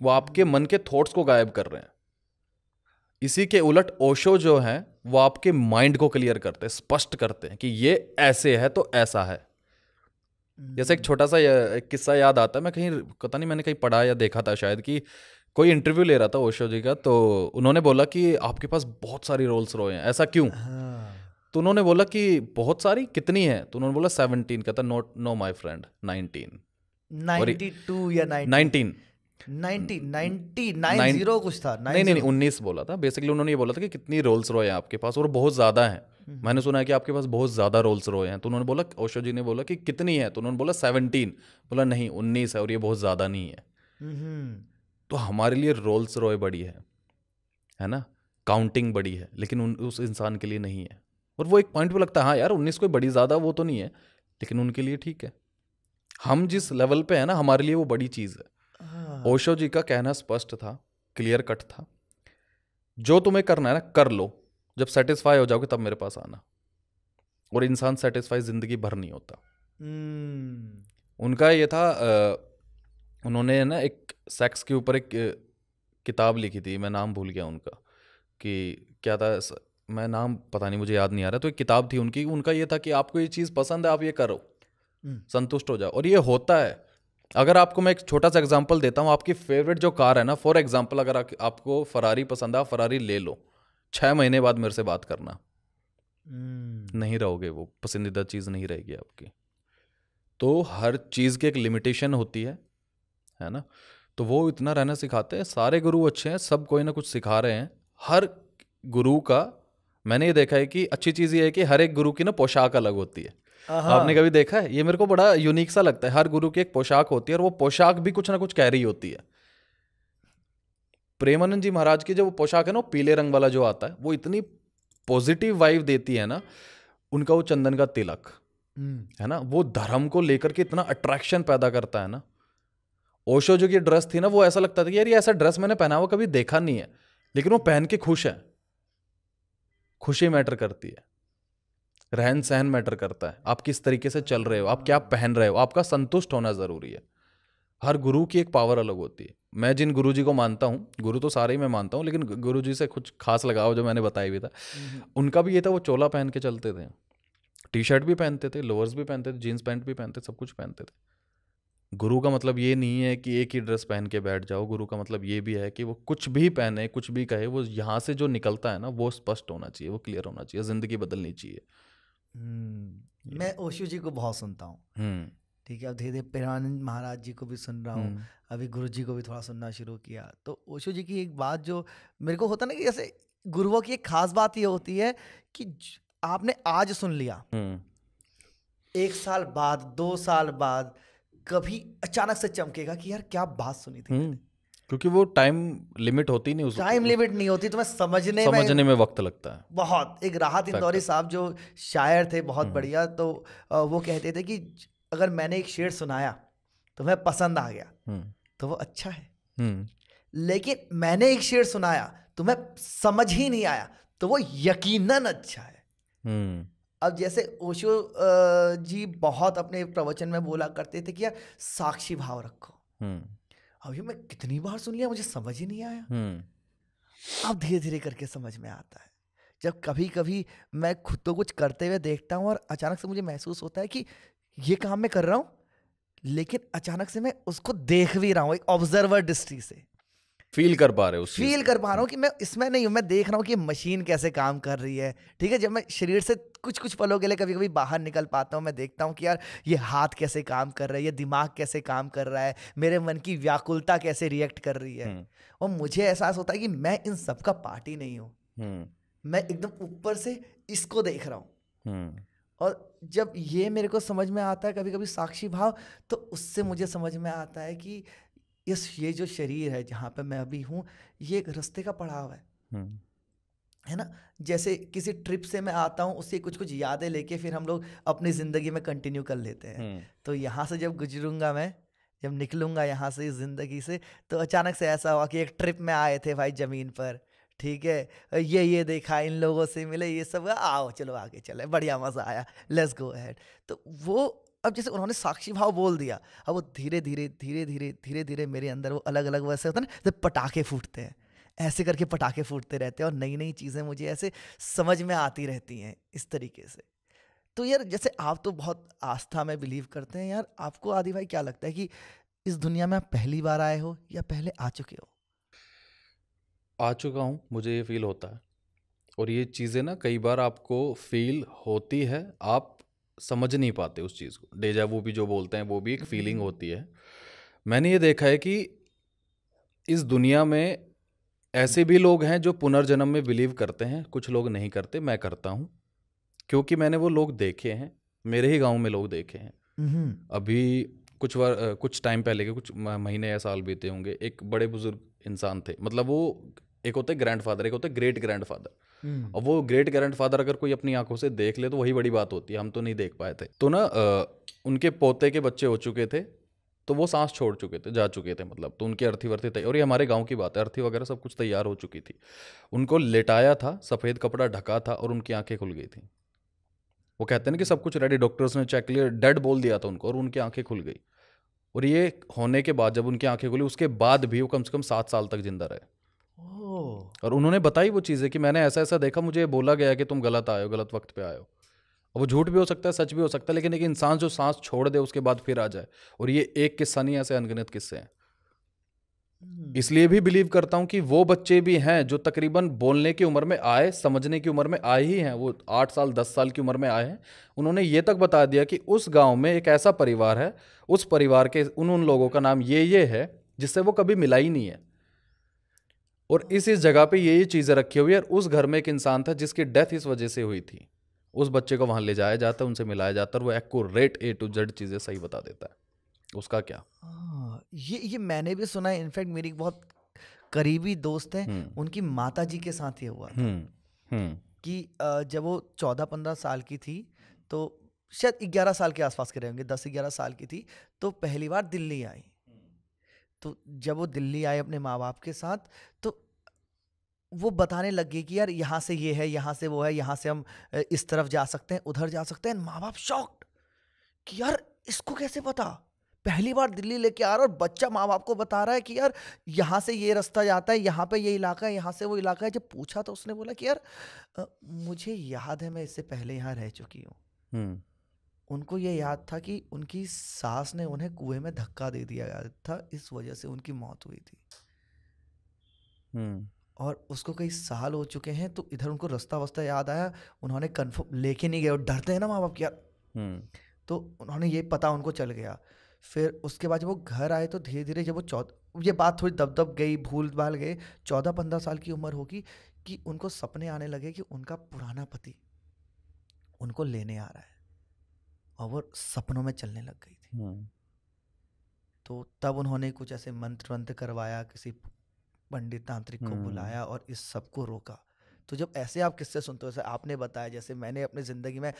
वो आपके मन के थॉट्स को गायब कर रहे हैं। इसी के उलट ओशो जो हैं वो आपके माइंड को क्लियर करते हैं स्पष्ट करते हैं कि ये ऐसे है तो ऐसा है। जैसे एक छोटा सा एक किस्सा याद आता है मैं कहीं पता नहीं मैंने कहीं पढ़ा या देखा था शायद कि कोई इंटरव्यू ले रहा था ओशो जी का तो उन्होंने बोला कि आपके पास बहुत सारी रोल्स रॉय हैं। ऐसा क्यों? हाँ। तो उन्होंने बोला कि बहुत सारी कितनी है? तो उन्होंने बोला सेवनटीन कहता not no my friend nineteen 92 या नाइनटीन 90 90 90 कुछ था नहीं नहीं नहीं उन्नीस बोला था। बेसिकली उन्होंने ये बोला था कि कितनी रोल्स रॉय हैं आपके पास और बहुत ज़्यादा हैं। हम्म। मैंने सुना है कि आपके पास बहुत ज़्यादा रोल्स रॉय हैं। तो उन्होंने बोला ओशो जी ने बोला कि कितनी है? तो उन्होंने बोला सेवनटीन बोला नहीं उन्नीस है और ये बहुत ज़्यादा नहीं है। हम्म, तो हमारे लिए रोल्स रॉय बड़ी है है ना? काउंटिंग बड़ी है लेकिन उन उस इंसान के लिए नहीं है। और वो एक पॉइंट पे लगता है हाँ यार उन्नीस कोई बड़ी ज़्यादा वो तो नहीं है लेकिन उनके लिए ठीक है। हम जिस लेवल पे है ना हमारे लिए वो बड़ी चीज़ है। हाँ, ओशो जी का कहना स्पष्ट था क्लियर कट था। जो तुम्हें करना है ना कर लो। जब सेटिस्फाई हो जाओगे तब मेरे पास आना। और इंसान सेटिस्फाई ज़िंदगी भर नहीं होता। हम्म, उनका ये था उन्होंने ना एक सेक्स के ऊपर एक किताब लिखी थी मैं नाम भूल गया उनका कि क्या था मैं नाम पता नहीं मुझे याद नहीं आ रहा तो एक किताब थी उनकी उनका ये था कि आपको ये चीज़ पसंद है आप ये करो संतुष्ट हो जाओ और ये होता है। अगर आपको मैं एक छोटा सा एग्ज़ाम्पल देता हूँ आपकी फेवरेट जो कार है ना फॉर एग्ज़ाम्पल अगर आप, आपको फरारी पसंद है फरारी ले लो छः महीने बाद मेरे से बात करना। नहीं रहोगे वो पसंदीदा चीज़ नहीं रहेगी आपकी। तो हर चीज़ की एक लिमिटेशन होती है है ना? तो वो इतना रहना सिखाते हैं सारे गुरु अच्छे हैं सब कोई ना कुछ सिखा रहे हैं। हर गुरु का मैंने ये देखा है कि अच्छी चीज़ ये है कि हर एक गुरु की ना पोशाक अलग होती है। आपने कभी देखा है? ये मेरे को बड़ा यूनिक सा लगता है हर गुरु की एक पोशाक होती है और वो पोशाक भी कुछ ना कुछ कह रही होती है। प्रेमानंद जी महाराज की जो वो पोशाक है ना वो पीले रंग वाला जो आता है वो इतनी पॉजिटिव वाइव देती है ना उनका वो चंदन का तिलक हम्म, है ना? वो धर्म को लेकर के इतना अट्रैक्शन पैदा करता है ना। ओशो जो की ड्रेस थी ना वो ऐसा लगता था कि यार ये ऐसा ड्रेस मैंने पहना हुआ कभी देखा नहीं है। लेकिन वो पहन के खुश है। खुशी मैटर करती है। रहन सहन मैटर करता है। आप किस तरीके से चल रहे हो? आप क्या पहन रहे हो? आपका संतुष्ट होना ज़रूरी है। हर गुरु की एक पावर अलग होती है। मैं जिन गुरु जी को मानता हूँ गुरु तो सारे ही मैं मानता हूँ लेकिन गुरु जी से कुछ खास लगाव जो मैंने बताया भी था हम्म, उनका भी ये था वो चोला पहन के चलते थे। टी शर्ट भी पहनते थे लोअर्स भी पहनते थे जीन्स पैंट भी पहनते सब कुछ पहनते थे। गुरु का मतलब ये नहीं है कि एक ही ड्रेस पहन के बैठ जाओ। गुरु का मतलब ये भी है कि वो कुछ भी पहने कुछ भी कहे वो यहाँ से जो निकलता है ना वो स्पष्ट होना चाहिए वो क्लियर होना चाहिए ज़िंदगी बदलनी चाहिए। हम्म, मैं ओशो जी को बहुत सुनता हूँ। हम्म। ठीक है अब धीरे धीरे प्रेमानंद महाराज जी को भी सुन रहा हूँ हम्म, अभी गुरु जी को भी थोड़ा सुनना शुरू किया। तो ओशो जी की एक बात जो मेरे को होता ना कि जैसे गुरुओं की एक खास बात ये होती है कि आपने आज सुन लिया। एक साल बाद दो साल बाद कभी अचानक से चमकेगा कि यार क्या बात सुनी थी हम्म, क्योंकि वो टाइम लिमिट होती नहीं उस टाइम लिमिट नहीं होती तो मैं समझने में समझने में में वक्त लगता है। बहुत एक राहत इंदौरी साहब जो शायर थे बहुत बढ़िया तो वो कहते थे कि अगर मैंने एक शेर सुनाया तो मैं पसंद आ गया। हम्म, तो वो अच्छा है। हम्म, लेकिन मैंने एक शेर सुनाया तो मैं समझ ही नहीं आया तो वो यकीनन अच्छा है। हम्म, अब जैसे ओशो जी बहुत अपने प्रवचन में बोला करते थे कि यार साक्षी भाव रखो। अब ये मैं कितनी बार सुन लिया मुझे समझ ही नहीं आया। हम्म, अब धीरे धीरे करके समझ में आता है। जब कभी कभी मैं खुद तो कुछ करते हुए देखता हूँ और अचानक से मुझे महसूस होता है कि ये काम मैं कर रहा हूँ लेकिन अचानक से मैं उसको देख भी रहा हूँ एक ऑब्जर्वर दृष्टि से। फील कर पा रहे हो फील कर पा रहा हूँ कि मैं इसमें नहीं हूँ मैं देख रहा हूँ कि मशीन कैसे काम कर रही है। ठीक है जब मैं शरीर से कुछ कुछ पलों के लिए कभी कभी बाहर निकल पाता हूँ मैं देखता हूँ कि यार ये हाथ कैसे काम कर रहा है ये दिमाग कैसे काम कर रहा है मेरे मन की व्याकुलता कैसे रिएक्ट कर रही है। हम्म, और मुझे एहसास होता है कि मैं इन सब का पार्ट ही नहीं हूँ। हम्म, मैं एकदम ऊपर से इसको देख रहा हूँ। हम्म, और जब ये मेरे को समझ में आता है कभी कभी साक्षी भाव तो उससे मुझे समझ में आता है कि इस ये जो शरीर है जहाँ पे मैं अभी हूँ ये एक रस्ते का पड़ाव है। है। ना? जैसे किसी ट्रिप से मैं आता हूँ उससे कुछ कुछ यादें लेके फिर हम लोग अपनी ज़िंदगी में कंटिन्यू कर लेते हैं। तो यहाँ से जब गुजरूँगा मैं जब निकलूँगा यहाँ से इस ज़िंदगी से तो अचानक से ऐसा हुआ कि एक ट्रिप में आए थे भाई ज़मीन पर ठीक है? ये ये देखा इन लोगों से मिले ये सब आओ चलो आगे चले बढ़िया मज़ा आया लेट्स गो अहेड तो वो अब जैसे उन्होंने साक्षी भाव बोल दिया, अब वो धीरे धीरे धीरे धीरे धीरे धीरे मेरे अंदर वो अलग अलग वैसे होता है ना, जैसे पटाखे फूटते हैं। ऐसे करके पटाखे फूटते रहते हैं और नई नई चीज़ें मुझे ऐसे समझ में आती रहती हैं इस तरीके से। तो यार जैसे आप तो बहुत आस्था में बिलीव करते हैं यार, आपको आदि भाई क्या लगता है कि इस दुनिया में आप पहली बार आए हो या पहले आ चुके हो? आ चुका हूँ, मुझे ये फील होता है। और ये चीज़ें ना कई बार आपको फील होती है, आप समझ नहीं पाते उस चीज़ को। डेजा वो भी जो बोलते हैं वो भी एक फीलिंग हम्म। होती है। मैंने ये देखा है कि इस दुनिया में ऐसे भी लोग हैं जो पुनर्जन्म में बिलीव करते हैं कुछ लोग नहीं करते मैं करता हूँ। क्योंकि मैंने वो लोग देखे हैं मेरे ही गाँव में लोग देखे हैं। हम्म, अभी कुछ बार कुछ टाइम पहले के कुछ महीने या साल बीते होंगे एक बड़े बुज़ुर्ग इंसान थे मतलब वो एक होते ग्रैंड फादर एक होते ग्रेट ग्रैंड फादर अब वो ग्रेट ग्रैंड फादर अगर कोई अपनी आँखों से देख ले तो वही बड़ी बात होती है हम तो नहीं देख पाए थे। तो ना उनके पोते के बच्चे हो चुके थे तो वो सांस छोड़ चुके थे जा चुके थे मतलब तो उनकी अर्थी वर्थी तैयार और ये हमारे गाँव की बात है अर्थी वगैरह सब कुछ तैयार हो चुकी थी। उनको लेटाया था सफ़ेद कपड़ा ढका था और उनकी आँखें खुल गई थी। वो कहते हैं ना कि सब कुछ रेडी डॉक्टर्स ने चेक लिया डेड बोल दिया था उनको और उनकी आँखें खुल गई। और ये होने के बाद जब उनकी आँखें खुली उसके बाद भी वो कम से कम सात साल तक ज़िंदा रहे। और उन्होंने बताई वो चीज़ें कि मैंने ऐसा ऐसा देखा मुझे बोला गया कि तुम गलत आए हो गलत वक्त पे आए हो। और वो झूठ भी हो सकता है सच भी हो सकता है लेकिन एक इंसान जो सांस छोड़ दे उसके बाद फिर आ जाए। और ये एक किस्सा नहीं ऐसे अनगिनत किस्से हैं। हम्म, इसलिए भी बिलीव करता हूँ कि वो बच्चे भी हैं जो तकरीबन बोलने की उम्र में आए समझने की उम्र में आए ही हैं वो आठ साल दस साल की उम्र में आए हैं। उन्होंने ये तक बता दिया कि उस गाँव में एक ऐसा परिवार है उस परिवार के उन उन लोगों का नाम ये ये है जिससे वो कभी मिला ही नहीं है। और इस इस जगह पे ये ये चीज़ें रखी हुई है और उस घर में एक इंसान था जिसकी डेथ इस वजह से हुई थी। उस बच्चे को वहाँ ले जाया जाता है उनसे मिलाया जाता है और वो एक्यूरेट ए टू जेड चीज़ें सही बता देता है। उसका क्या? हाँ, ये ये मैंने भी सुना है इनफैक्ट मेरी बहुत करीबी दोस्त है हम्म। उनकी माता जी के साथ ये हुआ था। हम्म हम्म। कि जब वो चौदह पंद्रह साल की थी तो शायद ग्यारह साल के आसपास के रहेंगे दस ग्यारह साल की थी तो पहली बार दिल्ली आई। तो जब वो दिल्ली आए अपने माँ बाप के साथ तो वो बताने लग गए कि यार, यहाँ से ये है, यहाँ से वो है, यहाँ से हम इस तरफ़ जा सकते हैं, उधर जा सकते हैं। माँ बाप शॉक्ड कि यार, इसको कैसे पता? पहली बार दिल्ली लेके आ रहा है और बच्चा माँ बाप को बता रहा है कि यार, यहाँ से ये रास्ता जाता है, यहाँ पे ये इलाका है, यहाँ से वो इलाका है। जब पूछा तो उसने बोला कि यार मुझे याद है, मैं इससे पहले यहाँ रह चुकी हूँ। उनको ये याद था कि उनकी सास ने उन्हें कुएँ में धक्का दे दिया गया था इस वजह से उनकी मौत हुई थी। हम्म। और उसको कई साल हो चुके हैं तो इधर उनको रास्ता वास्ता याद आया उन्होंने कन्फर्म लेके नहीं गए और डरते हैं ना माँ बाप की यार हम्म। तो उन्होंने ये पता उनको चल गया। फिर उसके बाद जब वो घर आए तो धीरे धीरे जब वो चौदह ये बात थोड़ी दब दब गई भूल भाल गए चौदह पंद्रह साल की उम्र होगी कि उनको सपने आने लगे कि उनका पुराना पति उनको लेने आ रहा है। और वो सपनों में चलने लग गई थी। हम्म। तो तब उन्होंने कुछ ऐसे मंत्र वंत्र करवाया किसी पंडित तांत्रिक को हम्म। बुलाया और इस सबको रोका। तो जब ऐसे आप किस्से सुनते हो जैसे आपने बताया जैसे मैंने अपनी ज़िंदगी में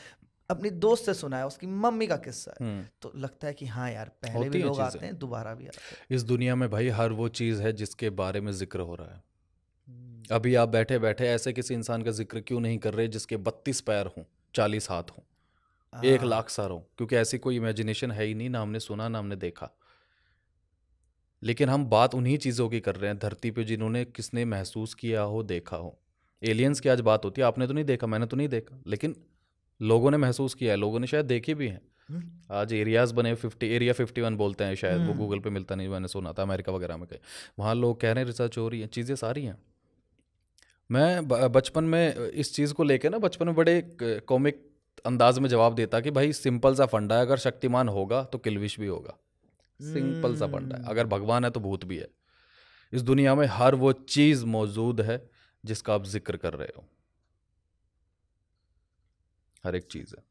अपनी दोस्त से सुना है उसकी मम्मी का किस्सा है हम्म। तो लगता है कि हाँ यार पहले भी लोग आते हैं दोबारा भी आते हैं। इस दुनिया में भाई हर वो चीज़ है जिसके बारे में ज़िक्र हो रहा है। अभी आप बैठे बैठे ऐसे किसी इंसान का ज़िक्र क्यों नहीं कर रहे जिसके बत्तीस पैर हों चालीस हाथ हों? एक हाँ, लाख सर क्योंकि ऐसी कोई इमेजिनेशन है ही नहीं ना हमने सुना ना हमने देखा। लेकिन हम बात उन्हीं चीज़ों की कर रहे हैं धरती पे जिन्होंने किसने महसूस किया हो देखा हो। एलियंस की आज बात होती है आपने तो नहीं देखा मैंने तो नहीं देखा लेकिन लोगों ने महसूस किया है लोगों ने शायद देखे भी हैं। आज एरियाज़ बने फिफ्टी एरिया फिफ्टी वन बोलते हैं शायद वो। गूगल पे मिलता नहीं मैंने सुना था अमेरिका वगैरह में कहीं। वहाँ लोग कह रहे हैं रिसर्च हो रही है चीज़ें सारी हैं। मैं बचपन में इस चीज़ को लेकर ना बचपन में बड़े कॉमिक अंदाज में जवाब देता कि भाई सिंपल सा फंडा है अगर शक्तिमान होगा तो किलविश भी होगा। सिंपल सा फंडा है। अगर भगवान है तो भूत भी है। इस दुनिया में हर वो चीज़ मौजूद है जिसका आप ज़िक्र कर रहे हो। हर एक चीज़ है।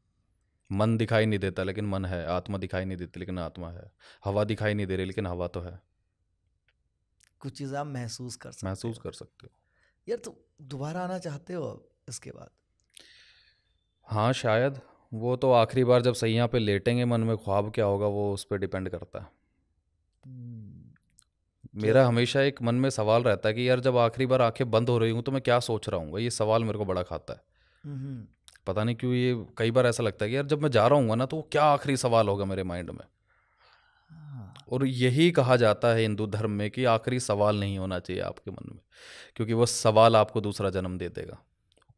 मन दिखाई नहीं देता लेकिन मन है। आत्मा दिखाई नहीं देती लेकिन आत्मा है। हवा दिखाई नहीं दे रही लेकिन हवा तो है। कुछ चीज़ आप महसूस कर सकते महसूस कर सकते हो। यार तो दोबारा आना चाहते हो इसके बाद? हाँ शायद। वो तो आखिरी बार जब सैया पे लेटेंगे मन में ख्वाब क्या होगा वो उस पर डिपेंड करता है। हम्म, मेरा हमेशा एक मन में सवाल रहता है कि यार जब आखिरी बार आँखें बंद हो रही हूँ तो मैं क्या सोच रहा हूँ ये सवाल मेरे को बड़ा खाता है। हम्म, पता नहीं क्यों ये कई बार ऐसा लगता है कि यार जब मैं जा रहा हूँ ना तो वो क्या आखिरी सवाल होगा मेरे माइंड में? हाँ, और यही कहा जाता है हिंदू धर्म में कि आखिरी सवाल नहीं होना चाहिए आपके मन में क्योंकि वो सवाल आपको दूसरा जन्म दे देगा।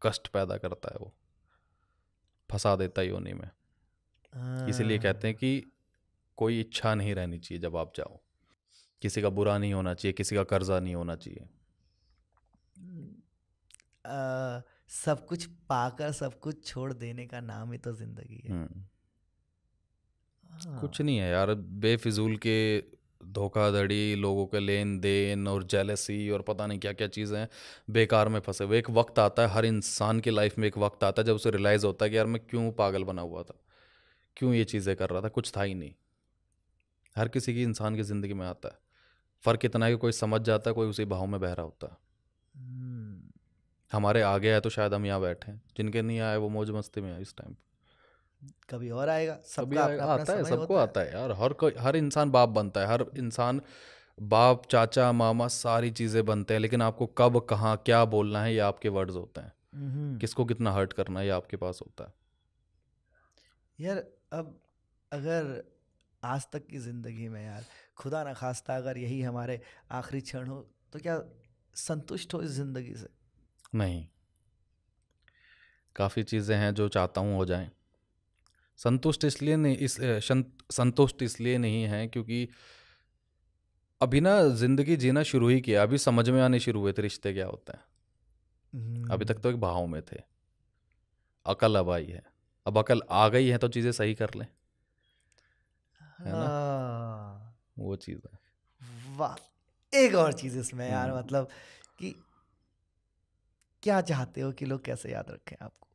कष्ट पैदा करता है वो। फंसा देता है योनि में। इसीलिए हाँ, कहते हैं कि कोई इच्छा नहीं रहनी चाहिए जब आप जाओ। किसी का बुरा नहीं होना चाहिए किसी का कर्जा नहीं होना चाहिए। आ, सब कुछ पाकर सब कुछ छोड़ देने का नाम ही तो ज़िंदगी है। हम्म, हाँ, कुछ नहीं है यार बेफिजूल के धोखाधड़ी लोगों के लेन देन और जेलसी और पता नहीं क्या क्या चीज़ें हैं बेकार में फंसे हुए। एक वक्त आता है हर इंसान की लाइफ में एक वक्त आता है जब उसे रियलाइज़ होता है कि यार मैं क्यों पागल बना हुआ था? क्यों ये चीज़ें कर रहा था? कुछ था ही नहीं। हर किसी की इंसान की ज़िंदगी में आता है। फ़र्क इतना है कि कोई समझ जाता है कोई उसी भाव में बह रहा होता है। हम्म, हमारे आगे है तो शायद हम यहाँ बैठे हैं। जिनके नहीं आए वो मौज मस्ती में है इस टाइम कभी और आएगा सबका अपना अपना आता है सबको आता है यार। हर कोई हर इंसान बाप बनता है। हर इंसान बाप चाचा मामा सारी चीज़ें बनते हैं लेकिन आपको कब कहाँ क्या बोलना है ये आपके वर्ड्स होते हैं। हम्म, किसको कितना हर्ट करना है ये आपके पास होता है। यार अब अगर आज तक की ज़िंदगी में यार खुदा ना खास्ता अगर यही हमारे आखिरी क्षण हो तो क्या संतुष्ट हो इस ज़िंदगी से? नहीं। काफ़ी चीज़ें हैं जो चाहता हूँ हो जाएँ। संतुष्ट इसलिए नहीं इस संतुष्ट इसलिए नहीं है क्योंकि अभी ना ज़िंदगी जीना शुरू ही किया अभी समझ में आने शुरू हुए थे रिश्ते क्या होते हैं। अभी तक तो एक भाव में थे। अकल अब आई है। अब अकल आ गई है तो चीज़ें सही कर लें। है ना? वो चीज़ है। वाह एक और चीज़ इसमें यार हम्म। मतलब कि क्या चाहते हो कि लोग कैसे याद रखें आपको?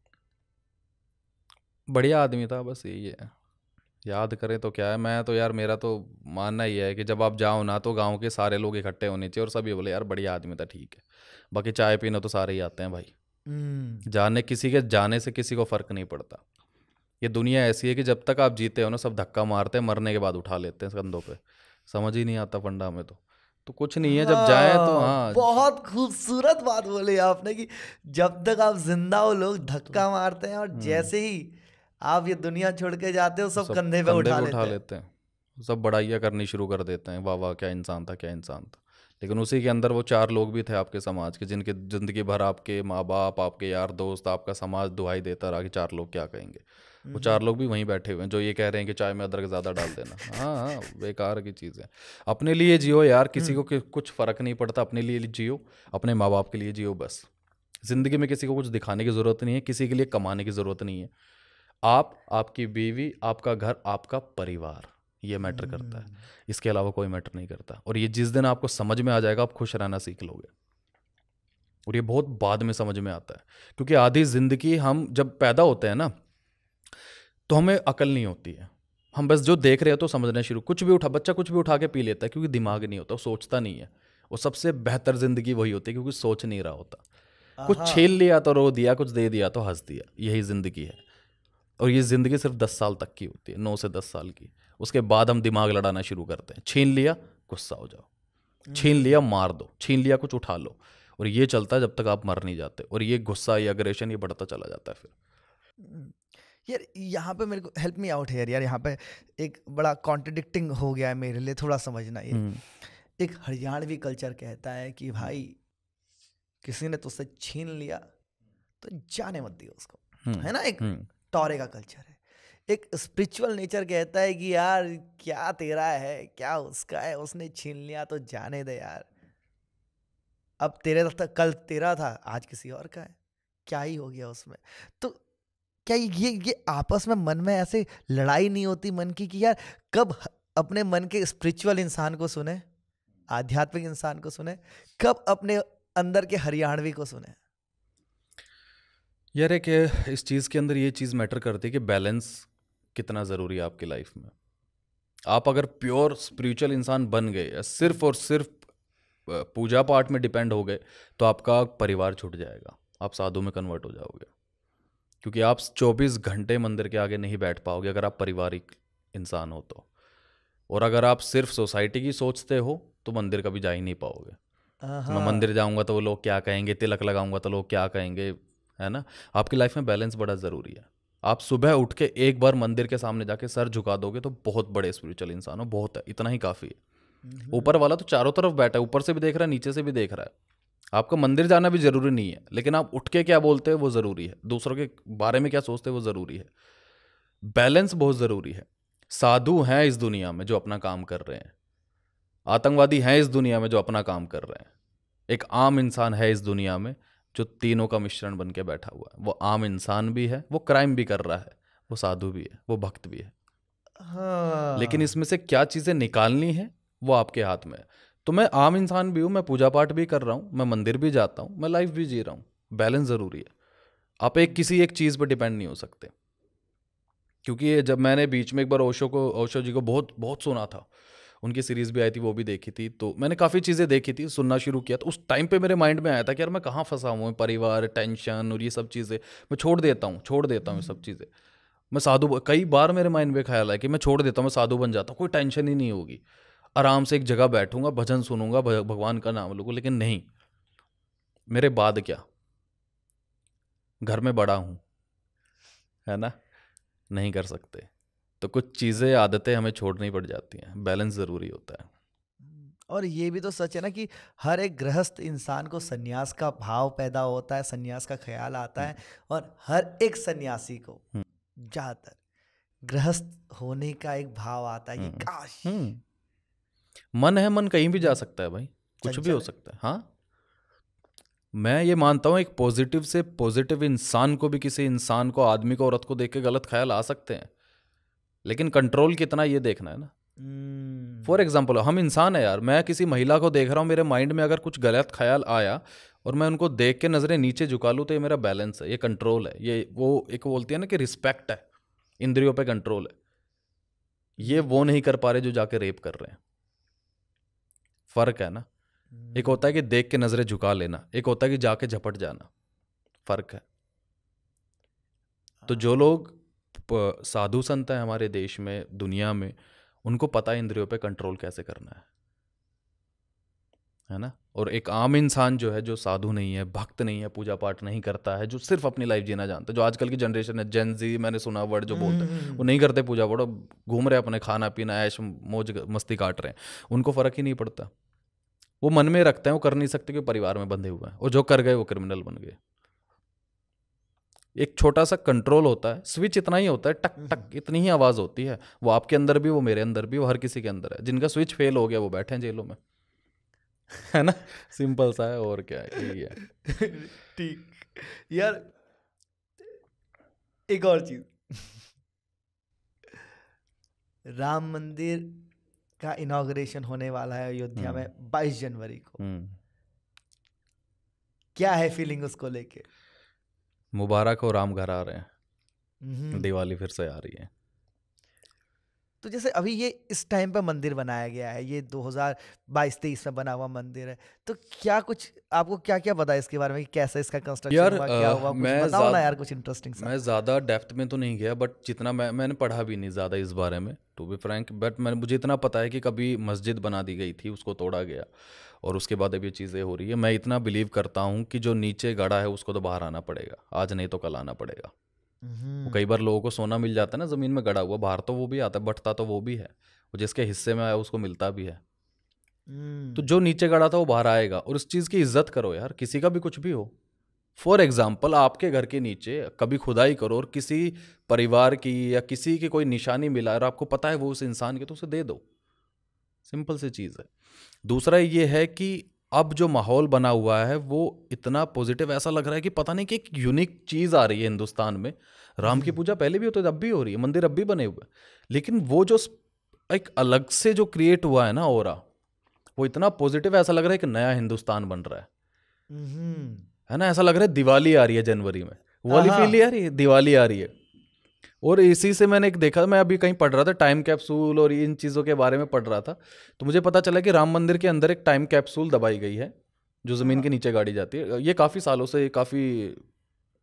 बढ़िया आदमी था बस यही है। याद करें तो क्या है मैं तो यार मेरा तो मानना ही है कि जब आप जाओ ना तो गाँव के सारे लोग इकट्ठे होने चाहिए और सभी बोले यार बढ़िया आदमी था ठीक है। बाकी चाय पीने तो सारे ही आते हैं भाई। हम्म, जाने किसी के जाने से किसी को फ़र्क नहीं पड़ता। ये दुनिया ऐसी है कि जब तक आप जीते हो ना सब धक्का मारते हैं मरने के बाद उठा लेते हैं कंधों पे। समझ ही नहीं आता फंडा में तो। तो कुछ नहीं है जब जाए तो हाँ, हाँ। बहुत खूबसूरत बात बोली आपने कि जब तक आप ज़िंदा हो लोग धक्का मारते हैं और हम्म। जैसे ही आप ये दुनिया छोड़ के जाते हो सब सब कंधे पे उठा लेते हैं। लेते हैं। सब बड़ाइयाँ करनी शुरू कर देते हैं। वाह वाह क्या इंसान था क्या इंसान था। लेकिन उसी के अंदर वो चार लोग भी थे आपके समाज के जिनके ज़िंदगी भर आपके माँ बाप आपके यार दोस्त आपका समाज दुहाई देता रहा कि चार लोग क्या कहेंगे। वो चार लोग भी वहीं बैठे हुए हैं जो ये कह रहे हैं कि चाय में अदरक ज़्यादा डाल देना। [laughs] हाँ हाँ बेकार की चीज़ है। अपने लिए जियो यार किसी को कुछ फ़र्क नहीं पड़ता। अपने लिए जियो अपने माँ बाप के लिए जियो बस। ज़िंदगी में किसी को कुछ दिखाने की ज़रूरत नहीं है किसी के लिए कमाने की ज़रूरत नहीं है। आप आपकी बीवी आपका घर आपका परिवार ये मैटर करता है। इसके अलावा कोई मैटर नहीं करता। और ये जिस दिन आपको समझ में आ जाएगा आप खुश रहना सीख लोगे। और ये बहुत बाद में समझ में आता है। क्योंकि आधी ज़िंदगी हम जब पैदा होते हैं ना तो हमें अकल नहीं होती है। हम बस जो देख रहे हो तो समझना शुरू कुछ भी उठा बच्चा कुछ भी उठा के पी लेता है क्योंकि दिमाग नहीं होता वो सोचता नहीं है। और सबसे बेहतर ज़िंदगी वही होती है क्योंकि सोच नहीं रहा होता। कुछ छीन लिया तो रो दिया कुछ दे दिया तो हंस दिया यही ज़िंदगी है। और ये ज़िंदगी सिर्फ़ दस साल तक की होती है नौ से दस साल की। उसके बाद हम दिमाग लड़ाना शुरू करते हैं। छीन लिया गुस्सा हो जाओ। छीन लिया मार दो। छीन लिया कुछ उठा लो। और ये चलता है जब तक आप मर नहीं जाते। और ये गुस्सा ये अग्रेशन ये बढ़ता चला जाता है फिर। यार यहाँ पे मेरे को हेल्प मी आउट है यार। यार यहाँ पे एक बड़ा कॉन्ट्रडिक्टिंग हो गया है मेरे लिए थोड़ा समझना ये। हम्म, एक हरियाणवी कल्चर कहता है कि भाई किसी ने तुझसे छीन लिया तो जाने मत दियो उसको। हम्म, है ना एक? हम्म, टॉरे का कल्चर है। एक स्पिरिचुअल नेचर कहता है कि यार, क्या तेरा है, क्या उसका है, उसने छीन लिया तो जाने दे यार। अब तेरे तक कल तेरा था, आज किसी और का है। क्या ही हो गया उसमें। तो क्या ये ये आपस में मन में ऐसे लड़ाई नहीं होती मन की कि यार कब अपने मन के स्पिरिचुअल इंसान को सुने, आध्यात्मिक इंसान को सुने, कब अपने अंदर के हरियाणवी को सुने? यार एक इस चीज़ के अंदर ये चीज़ मैटर करती है कि बैलेंस कितना ज़रूरी है आपकी लाइफ में। आप अगर प्योर स्पिरिचुअल इंसान बन गए या सिर्फ़ और सिर्फ़ पूजा पाठ में डिपेंड हो गए तो आपका परिवार छूट जाएगा। आप साधु में कन्वर्ट हो जाओगे। क्योंकि आप 24 घंटे मंदिर के आगे नहीं बैठ पाओगे अगर आप पारिवारिक इंसान हो तो। और अगर आप सिर्फ़ सोसाइटी की सोचते हो तो मंदिर कभी जा ही नहीं पाओगे। मैं हाँ, मंदिर जाऊँगा तो वो लोग क्या कहेंगे तिलक लगाऊँगा तो लोग क्या कहेंगे है ना? आपकी लाइफ में बैलेंस बड़ा ज़रूरी है। आप सुबह उठ के एक बार मंदिर के सामने जाके सर झुका दोगे तो बहुत बड़े स्पिरिचुअल इंसान हो बहुत है इतना ही काफ़ी है। ऊपर वाला तो चारों तरफ़ बैठा है ऊपर से भी देख रहा है नीचे से भी देख रहा है। आपका मंदिर जाना भी ज़रूरी नहीं है लेकिन आप उठ के क्या बोलते हैं वो ज़रूरी है। दूसरों के बारे में क्या सोचते हैं वो ज़रूरी है। बैलेंस बहुत ज़रूरी है। साधु हैं इस दुनिया में जो अपना काम कर रहे हैं। आतंकवादी हैं इस दुनिया में जो अपना काम कर रहे हैं। एक आम इंसान है इस दुनिया में जो तीनों का मिश्रण बन के बैठा हुआ है। वो आम इंसान भी है वो क्राइम भी कर रहा है वो साधु भी है वो भक्त भी है। हाँ। लेकिन इसमें से क्या चीज़ें निकालनी है वो आपके हाथ में है। तो मैं आम इंसान भी हूँ मैं पूजा पाठ भी कर रहा हूँ मैं मंदिर भी जाता हूँ मैं लाइफ भी जी रहा हूँ। बैलेंस ज़रूरी है। आप एक किसी एक चीज़ पर डिपेंड नहीं हो सकते। क्योंकि जब मैंने बीच में एक बार ओशो को ओशो जी को बहुत बहुत सुना था उनकी सीरीज़ भी आई थी, वो भी देखी थी। तो मैंने काफ़ी चीज़ें देखी थी, सुनना शुरू किया। तो उस टाइम पे मेरे माइंड में आया था कि यार मैं कहाँ फंसा हूँ? परिवार टेंशन और ये सब चीज़ें। मैं छोड़ देता हूँ, छोड़ देता हूँ ये सब चीज़ें। मैं साधु कई बार मेरे माइंड में ख्याल है कि मैं छोड़ देता हूँ, मैं साधु बन जाता हूँ, कोई टेंशन ही नहीं होगी। आराम से एक जगह बैठूँगा, भजन सुनूँगा भगवान का नाम लूँगा, लेकिन नहीं। मेरे बाद क्या? घर में बड़ा हूँ। है ना? नहीं कर सकते। तो कुछ चीज़ें आदतें हमें छोड़नी पड़ जाती हैं। बैलेंस ज़रूरी होता है। और ये भी तो सच है ना कि हर एक गृहस्थ इंसान को सन्यास का भाव पैदा होता है सन्यास का ख्याल आता है। और हर एक सन्यासी को। ज़्यादातर गृहस्थ होने का एक भाव आता है कि। काश। मन है मन कहीं भी जा सकता है भाई कुछ भी हो सकता है। हाँ। मैं ये मानता हूँ एक पॉजिटिव से पॉजिटिव इंसान को भी किसी इंसान को आदमी को औरत को देख के गलत ख्याल आ सकते हैं। लेकिन कंट्रोल कितना ये देखना है ना। For hmm. एग्ज़ाम्पल हम इंसान है यार मैं किसी महिला को देख रहा हूँ मेरे माइंड में अगर कुछ गलत ख्याल आया और मैं उनको देख के नज़रें नीचे झुका लूँ तो ये मेरा बैलेंस है ये कंट्रोल है ये वो एक बोलती है ना कि रिस्पेक्ट है इंद्रियों पे कंट्रोल है। ये वो नहीं कर पा रहे जो जाके रेप कर रहे हैं। फ़र्क है ना। एक होता है कि देख के नज़रें झुका लेना एक होता है कि जाके झपट जाना फ़र्क है। तो जो लोग साधु संत हैं हमारे देश में दुनिया में उनको पता है इंद्रियों पे कंट्रोल कैसे करना है। है ना? और एक आम इंसान जो है जो साधु नहीं है भक्त नहीं है पूजा पाठ नहीं करता है जो सिर्फ़ अपनी लाइफ जीना जानता है जो आजकल की जनरेशन है जेन जी मैंने सुना वर्ड जो बोलते हैं वो नहीं करते पूजा पाठ घूम रहे अपने खाना पीना ऐश मौज मस्ती काट रहे हैं। उनको फ़र्क ही नहीं पड़ता। वो मन में रखते हैं वो कर नहीं सकते कि परिवार में बंधे हुए हैं और जो कर गए वो क्रिमिनल बन गए। एक छोटा सा कंट्रोल होता है स्विच इतना ही होता है टक टक हम्म। इतनी ही आवाज़ होती है। वो आपके अंदर भी वो मेरे अंदर भी वो हर किसी के अंदर है। जिनका स्विच फेल हो गया वो बैठे हैं जेलों में। [laughs] है ना? सिंपल सा है और क्या है यही है। [laughs] ठीक। यार एक और चीज़। राम मंदिर का इनॉग्रेशन होने वाला है अयोध्या हम्म। में 22 जनवरी को। हम्म। क्या है फीलिंग उसको लेके? मुबारक हो राम घर आ रहे हैं हम्म। दिवाली फिर से आ रही है तो जैसे अभी ये इस टाइम पर मंदिर बनाया गया है ये 2022-23 में बना हुआ मंदिर है तो क्या कुछ आपको क्या क्या पता है इसके बारे में कि कैसे इसका कंस्ट्रक्शन हुआ क्या हुआ? कुछ मैं बताओ ना यार कुछ इंटरेस्टिंग मैं ज़्यादा डेप्थ में तो नहीं गया बट जितना मैं मैंने पढ़ा भी नहीं ज़्यादा इस बारे में टू बी फ्रैंक बट मैंने मुझे इतना पता है कि कभी मस्जिद बना दी गई थी उसको तोड़ा गया और उसके बाद अब ये चीज़ें हो रही है। मैं इतना बिलीव करता हूँ कि जो नीचे गड़ा है उसको तो बाहर आना पड़ेगा आज नहीं तो कल आना पड़ेगा। वो कई बार लोगों को सोना मिल जाता है ना ज़मीन में गड़ा हुआ बाहर तो वो भी आता है बटता तो वो भी है वो जिसके हिस्से में आया उसको मिलता भी है। तो जो नीचे गड़ा था वो बाहर आएगा और उस चीज़ की इज़्ज़त करो यार किसी का भी कुछ भी हो। फॉर एग्ज़ाम्पल आपके घर के नीचे कभी खुदाई करो और किसी परिवार की या किसी की कोई निशानी मिला और आपको पता है वो उस इंसान की तो उसे दे दो। सिंपल सी चीज़ है। दूसरा ये है कि अब जो माहौल बना हुआ है वो इतना पॉजिटिव ऐसा लग रहा है कि पता नहीं कि एक यूनिक चीज़ आ रही है हिंदुस्तान में। राम की। पूजा पहले भी होती है अब भी हो रही है मंदिर अब भी बने हुए लेकिन वो जो एक अलग से जो क्रिएट हुआ है ना और वो इतना पॉजिटिव ऐसा लग रहा है कि नया हिंदुस्तान बन रहा है। हम्म। है ना? ऐसा लग रहा है दिवाली आ रही है जनवरी में। वाली फील आ रही? है दिवाली आ रही है। और इसी से मैंने एक देखा मैं अभी कहीं पढ़ रहा था टाइम कैप्सूल और इन चीज़ों के बारे में पढ़ रहा था तो मुझे पता चला कि राम मंदिर के अंदर एक टाइम कैप्सूल दबाई गई है जो ज़मीन के नीचे गाड़ी जाती है। ये काफ़ी सालों से काफ़ी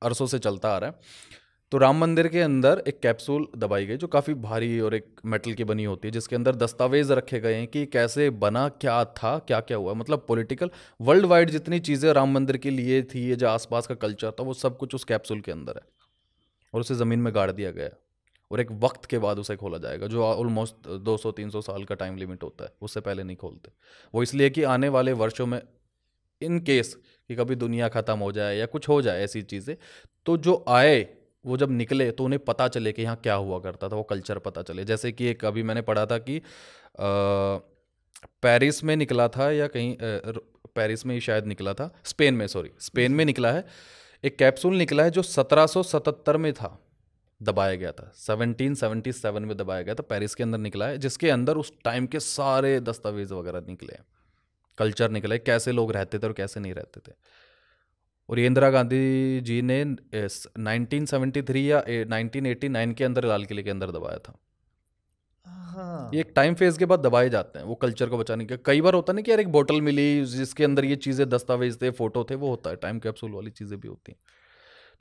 अरसों से चलता आ रहा है। तो राम मंदिर के अंदर एक कैप्सूल दबाई गई जो काफ़ी भारी और एक मेटल की बनी होती है जिसके अंदर दस्तावेज़ रखे गए हैं कि कैसे बना क्या था क्या क्या हुआ। मतलब पॉलिटिकल वर्ल्ड वाइड जितनी चीज़ें राम मंदिर के लिए थी या जो आसपास का कल्चर था वो सब कुछ उस कैप्सूल के अंदर है। और उसे ज़मीन में गाड़ दिया गया और एक वक्त के बाद उसे खोला जाएगा, जो ऑलमोस्ट 200-300 साल का टाइम लिमिट होता है, उससे पहले नहीं खोलते। वो इसलिए कि आने वाले वर्षों में इन केस कि कभी दुनिया ख़त्म हो जाए या कुछ हो जाए ऐसी चीज़ें तो जो आए, वो जब निकले तो उन्हें पता चले कि यहाँ क्या हुआ करता था, वो कल्चर पता चले। जैसे कि एक अभी मैंने पढ़ा था कि पेरिस में निकला था या कहीं पेरिस में ही शायद निकला था स्पेन में सॉरी स्पेन में निकला है एक कैप्सूल निकला है जो 1777 में था, दबाया गया था। 1777 में दबाया गया था, पेरिस के अंदर निकला है, जिसके अंदर उस टाइम के सारे दस्तावेज़ वगैरह निकले हैं। कल्चर निकले कैसे लोग रहते थे और कैसे नहीं रहते थे। और इंदिरा गांधी जी ने नाइनटीन सेवेंटी थ्री या नाइनटीन एटी नाइन के अंदर, लाल किले के अंदर दबाया था। हाँ। ये एक टाइम फ़ेज़ के बाद दबाए जाते हैं, वो कल्चर को बचाने के कई बार होता है ना कि यार एक बोतल मिली, जिसके अंदर ये चीज़ें, दस्तावेज़ थे फ़ोटो थे, वो होता है। टाइम कैप्सूल वाली चीज़ें भी होती हैं।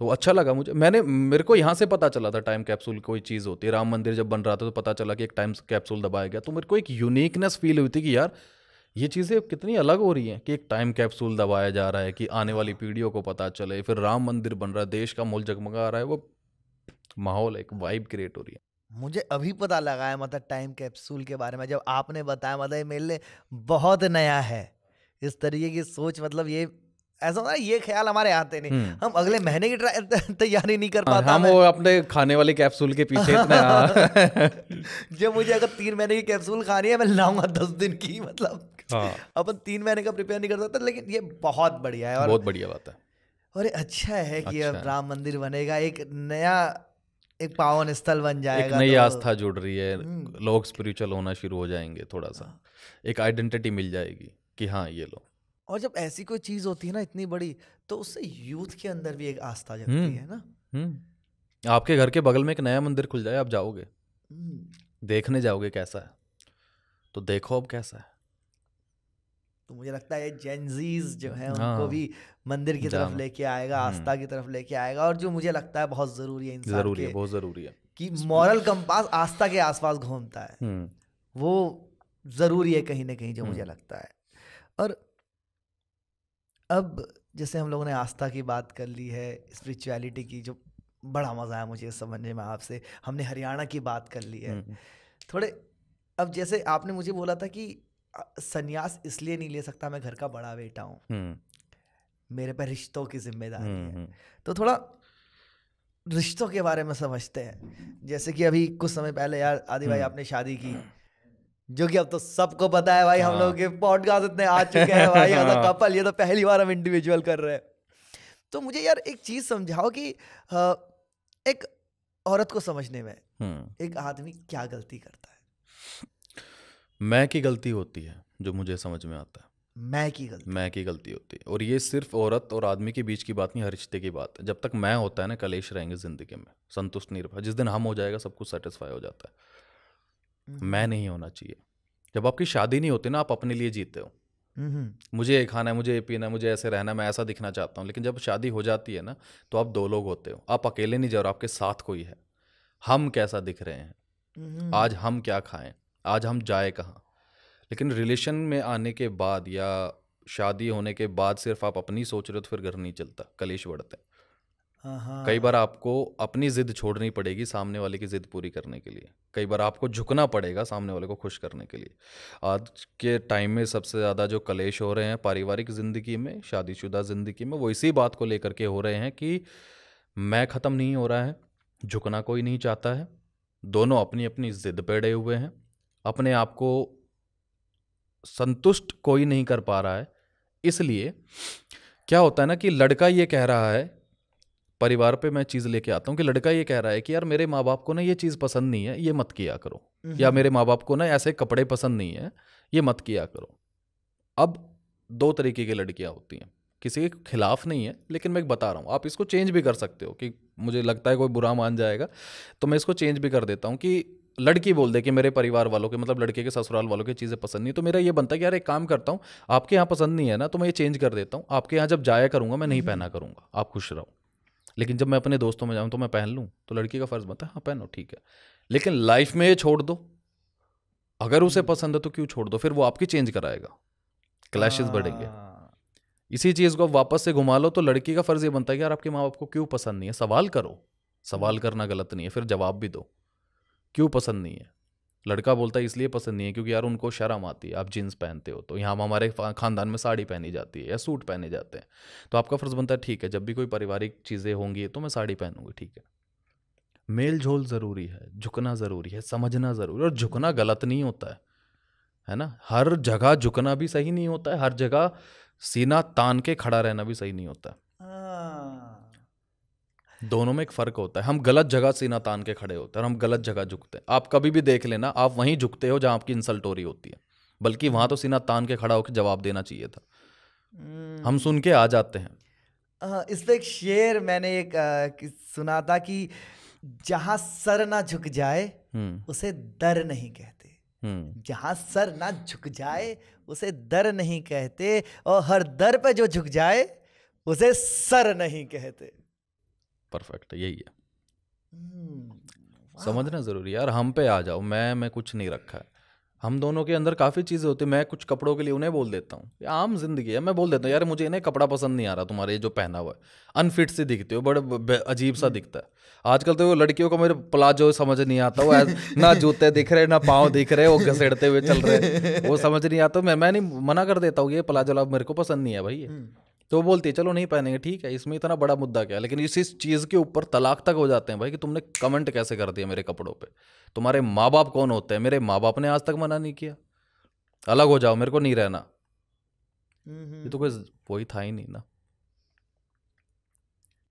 तो अच्छा लगा मुझे। मैंने, मेरे को यहाँ से पता चला था टाइम कैप्सूल कोई चीज़ होती है। राम मंदिर जब बन रहा था तो पता चला कि एक टाइम कैप्सूल दबाया गया। तो मेरे को एक यूनिकनेस फील हुई थी कि यार, ये चीज़ें कितनी अलग हो रही हैं कि एक टाइम कैप्सूल दबाया जा रहा है, कि आने वाली पीढ़ियों को पता चले। फिर राम मंदिर बन रहा है, देश का मोल जगमगा रहा है। वो माहौल, एक वाइब क्रिएट हो रही है। मुझे अभी पता लगा है मतलब टाइम कैप्सूल के बारे में जब आपने बताया मतलब ये मेरे लिए बहुत नया है। इस तरीके की सोच मतलब ये ऐसा होता है ये ख्याल हमारे आते नहीं। हम अगले महीने की [laughs] तैयारी नहीं कर पाते हम वो अपने खाने वाले कैप्सूल के पीछे इतने हाँ। [laughs] [laughs] जब मुझे अगर तीन महीने की कैप्सूल खानी है मैं लाऊँगा दस दिन की मतलब। हाँ। अपन तीन महीने का प्रिपेयर नहीं कर सकते लेकिन ये बहुत बढ़िया है और बहुत बढ़िया बात है। और अच्छा है कि अच्छा। अब राम मंदिर बनेगा एक नया एक पावन स्थल बन जाएगा एक नई तो- आस्था जुड़ रही है। हम्म। लोग स्पिरिचुअल होना शुरू हो जाएँगे थोड़ा सा। एक आइडेंटिटी मिल जाएगी कि हाँ ये लो। और जब ऐसी कोई चीज़ होती है ना इतनी बड़ी तो उससे यूथ के अंदर भी एक आस्था जगती हम्म। है ना? हम्म। आपके घर के बगल में एक नया मंदिर खुल जाए आप जाओगे। देखने जाओगे कैसा है। तो देखो अब कैसा है। तो मुझे लगता है जेंजीज जो है उनको हाँ। भी मंदिर की तरफ़ लेके आएगा हम्म। आस्था की तरफ़ लेके आएगा और जो मुझे लगता है बहुत ज़रूरी है इंसान ज़रूरी है बहुत ज़रूरी है। कि मॉरल कंपास आस्था के आसपास घूमता है। हम्म। वो ज़रूरी है कहीं ना कहीं जो मुझे हम्म। लगता है। और अब जैसे हम लोगों ने आस्था की बात कर ली है स्पिरिचुअलिटी की जो बड़ा मज़ा आया मुझे समझने में आपसे हमने हरियाणा की बात कर ली है। थोड़े अब जैसे आपने मुझे बोला था कि संन्यास इसलिए नहीं ले सकता मैं घर का बड़ा बेटा हूँ हम्म, मेरे पे रिश्तों की ज़िम्मेदारी हम्म, है हम्म, तो थोड़ा रिश्तों के बारे में समझते हैं जैसे कि अभी कुछ समय पहले यार आदि भाई। आपने शादी की जो कि अब तो सबको पता है भाई हम हाँ। लोग के पॉडकास्ट इतने आ चुके हैं भाई एज हाँ। कपल ये तो पहली बार हम इंडिविजुअल कर रहे हैं तो मुझे यार एक चीज़ समझाओ कि एक औरत को समझने में। एक आदमी क्या गलती करता है मैं की गलती होती है जो मुझे समझ में आता है। मैं की गलती। मैं की गलती होती है। और ये सिर्फ़ औरत और आदमी के बीच की बात नहीं हर रिश्ते की बात है। जब तक मैं होता है ना कलेश रहेंगे ज़िंदगी में। संतुष्ट नहीं रह जिस दिन हम हो जाएगा सब कुछ सेटिस्फाई हो जाता है। मैं नहीं होना चाहिए। जब आपकी शादी नहीं होती ना आप अपने लिए जीते हो। हम्म, मुझे ये खाना है मुझे ये पीना है मुझे ऐसे रहना है मैं ऐसा दिखना चाहता हूँ। लेकिन जब शादी हो जाती है ना तो आप दो लोग होते हो। आप अकेले नहीं जा रहे आपके साथ कोई है। हम कैसा दिख रहे हैं? हम्म, आज हम क्या खाएँ? आज हम जाए कहाँ? लेकिन रिलेशन में आने के बाद या शादी होने के बाद सिर्फ़ आप अपनी सोच रहे हो तो फिर घर नहीं चलता कलेश बढ़ते हैं। हाँ, हाँ, कई बार आपको अपनी जिद छोड़नी पड़ेगी सामने वाले की जिद पूरी करने के लिए। कई बार आपको झुकना पड़ेगा सामने वाले को खुश करने के लिए। आज के टाइम में सबसे ज़्यादा जो कलेश हो रहे हैं पारिवारिक ज़िंदगी में शादीशुदा ज़िंदगी में वो इसी बात को लेकर के हो रहे हैं कि मैं ख़त्म नहीं हो रहा है झुकना कोई नहीं चाहता है दोनों अपनी अपनी जिद पे अड़े हुए हैं। अपने आप को संतुष्ट कोई नहीं कर पा रहा है। इसलिए क्या होता है ना कि लड़का ये कह रहा है परिवार पे मैं चीज़ लेके आता हूँ कि लड़का ये कह रहा है कि यार मेरे माँ बाप को ना ये चीज़ पसंद नहीं है ये मत किया करो। या मेरे माँ बाप को ना ऐसे कपड़े पसंद नहीं है ये मत किया करो। अब दो तरीके की लड़कियाँ होती हैं। किसी के खिलाफ नहीं है लेकिन मैं एक बता रहा हूँ आप इसको चेंज भी कर सकते हो कि मुझे लगता है कोई बुरा मान जाएगा तो मैं इसको चेंज भी कर देता हूँ कि लड़की बोल दे कि मेरे परिवार वालों के मतलब लड़के के ससुराल वालों की चीज़ें पसंद नहीं तो मेरा ये बनता है कि यार एक काम करता हूँ आपके यहाँ पसंद नहीं है ना तो मैं ये चेंज कर देता हूँ आपके यहाँ जब जाया करूँगा मैं नहीं पहना करूँगा आप खुश रहो। लेकिन जब मैं अपने दोस्तों में जाऊँ तो मैं पहन लूँ तो लड़की का फ़र्ज़ बनता है हाँ पहनो ठीक है। लेकिन लाइफ में ये छोड़ दो। अगर उसे पसंद है तो क्यों छोड़ दो? फिर वो आपकी चेंज कराएगा। क्लैशेस बढ़ेंगे। हाँ, इसी चीज़ को वापस से घुमा लो तो लड़की का फ़र्ज़ ये बनता है कि यार आपके माँ बाप को क्यों पसंद नहीं है? सवाल करो। सवाल करना गलत नहीं है फिर जवाब भी दो। क्यों पसंद नहीं है? लड़का बोलता है, इसलिए पसंद नहीं है क्योंकि यार उनको शर्म आती है, आप जीन्स पहनते हो तो। यहाँ हमारे खानदान में साड़ी पहनी जाती है या सूट पहने जाते हैं। तो आपका फ़र्ज़ बनता है, ठीक है, जब भी कोई पारिवारिक चीज़ें होंगी तो मैं साड़ी पहनूँगी, ठीक है। मेल झोल ज़रूरी है, झुकना ज़रूरी है, समझना ज़रूरी है और झुकना गलत नहीं होता है है ना? हर जगह झुकना भी सही नहीं होता है, हर जगह सीना तान के खड़ा रहना भी सही नहीं होता हाँ। दोनों में एक फ़र्क होता है। हम गलत जगह सीना तान के खड़े होते हैं और हम गलत जगह झुकते हैं। आप कभी भी देख लेना आप वहीं झुकते हो जहाँ आपकी इंसल्ट हो रही होती है। बल्कि वहाँ तो सीना तान के खड़ा होकर जवाब देना चाहिए था। हम्म, हम सुन के आ जाते हैं। हाँ, इस पे एक शेर मैंने एक आ, सुना था कि जहाँ सर ना झुक जाए हम्म। उसे दर नहीं कहते। हम्म। जहाँ सर ना झुक जाए उसे दर नहीं कहते और हर दर पे जो झुक जाए उसे सर नहीं कहते। परफेक्ट है यही है। हम्म, समझना ज़रूरी है यार हम पे आ जाओ मैं मैं कुछ नहीं रखा है। हम दोनों के अंदर काफ़ी चीज़ें होती है मैं कुछ कपड़ों के लिए उन्हें बोल देता हूँ। ये आम ज़िंदगी है मैं बोल देता हूँ यार मुझे इन्हें कपड़ा पसंद नहीं आ रहा तुम्हारे ये जो पहना हुआ है। अनफिट से दिखते हो बड़े अजीब सा दिखता है। आजकल तो वो लड़कियों को मेरे प्लाजो समझ नहीं आता वो [laughs] ना जूते दिख रहे ना पाँव दिख रहे वो घसेड़ते हुए चल रहे वो [laughs] समझ नहीं आता मैं मैं नहीं मना कर देता हूँ ये प्लाजो वाला मेरे को पसंद नहीं है भाई हम्म, तो वो बोलती है चलो नहीं पहनेंगे ठीक है इसमें इतना बड़ा मुद्दा क्या है? लेकिन इस इस चीज़ के ऊपर तलाक तक हो जाते हैं भाई कि तुमने कमेंट कैसे कर दिया मेरे कपड़ों पे? तुम्हारे माँ बाप कौन होते हैं? मेरे माँ बाप ने आज तक मना नहीं किया। अलग हो जाओ मेरे को नहीं रहना। ये तो कोई वही था ही नहीं ना।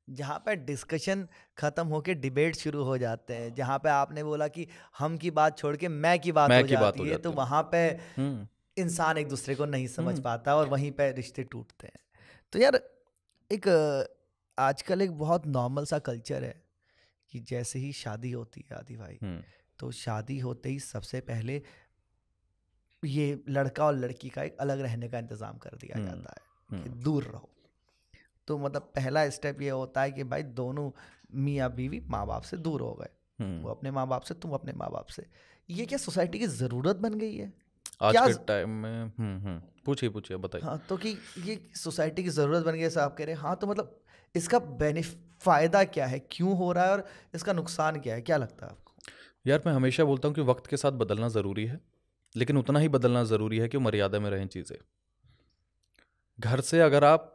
जहाँ पे डिस्कशन खत्म होके डिबेट शुरू हो जाते हैं जहाँ पे आपने बोला कि हम की बात छोड़ के मैं की बात मैं हो की जाती बात हो है जाती तो। वहाँ पे हम्म। इंसान एक दूसरे को नहीं समझ हम्म। पाता और वहीं पे रिश्ते टूटते हैं। तो यार एक आजकल एक बहुत नॉर्मल सा कल्चर है कि जैसे ही शादी होती है आदि भाई तो शादी होते ही सबसे पहले ये लड़का और लड़की का एक अलग रहने का इंतज़ाम कर दिया जाता है कि दूर रहो। तो मतलब पहला स्टेप ये होता है कि भाई दोनों मियाँ बीवी माँ बाप से दूर हो गए। वो अपने माँ बाप से तुम अपने माँ बाप से। ये क्या सोसाइटी की ज़रूरत बन गई है? आज के टाइम में हम्म हम्म पूछिए पूछिए बताइए। हाँ तो कि ये सोसाइटी की ज़रूरत बन गई ऐसा आप कह रहे हैं। हाँ तो मतलब इसका बेनिफ फ़ायदा क्या है? क्यों हो रहा है और इसका नुकसान क्या है? क्या लगता है आपको? यार मैं हमेशा बोलता हूँ कि वक्त के साथ बदलना ज़रूरी है लेकिन उतना ही बदलना ज़रूरी है कि मर्यादा में रहें चीज़ें। घर से अगर आप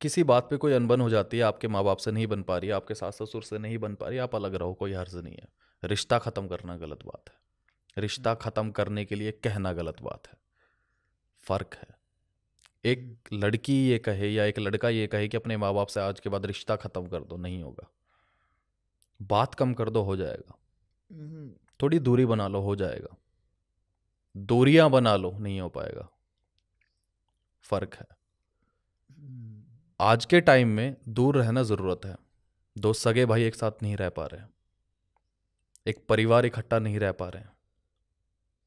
किसी बात पे कोई अनबन हो जाती है आपके माँ बाप से नहीं बन पा रही आपके सास ससुर से नहीं बन पा रही आप अलग रहो कोई हर्ज नहीं है। रिश्ता ख़त्म करना गलत बात है। रिश्ता ख़त्म करने के लिए कहना गलत बात है। फ़र्क है। एक लड़की ये कहे या एक लड़का ये कहे कि अपने माँ बाप से आज के बाद रिश्ता ख़त्म कर दो नहीं होगा। बात कम कर दो हो जाएगा। हम्म, थोड़ी दूरी बना लो हो जाएगा। दूरियाँ बना लो नहीं हो पाएगा। फ़र्क है। हम्म, आज के टाइम में दूर रहना ज़रूरत है। दो सगे भाई एक साथ नहीं रह पा रहे एक परिवार इकट्ठा नहीं रह पा रहे हैं।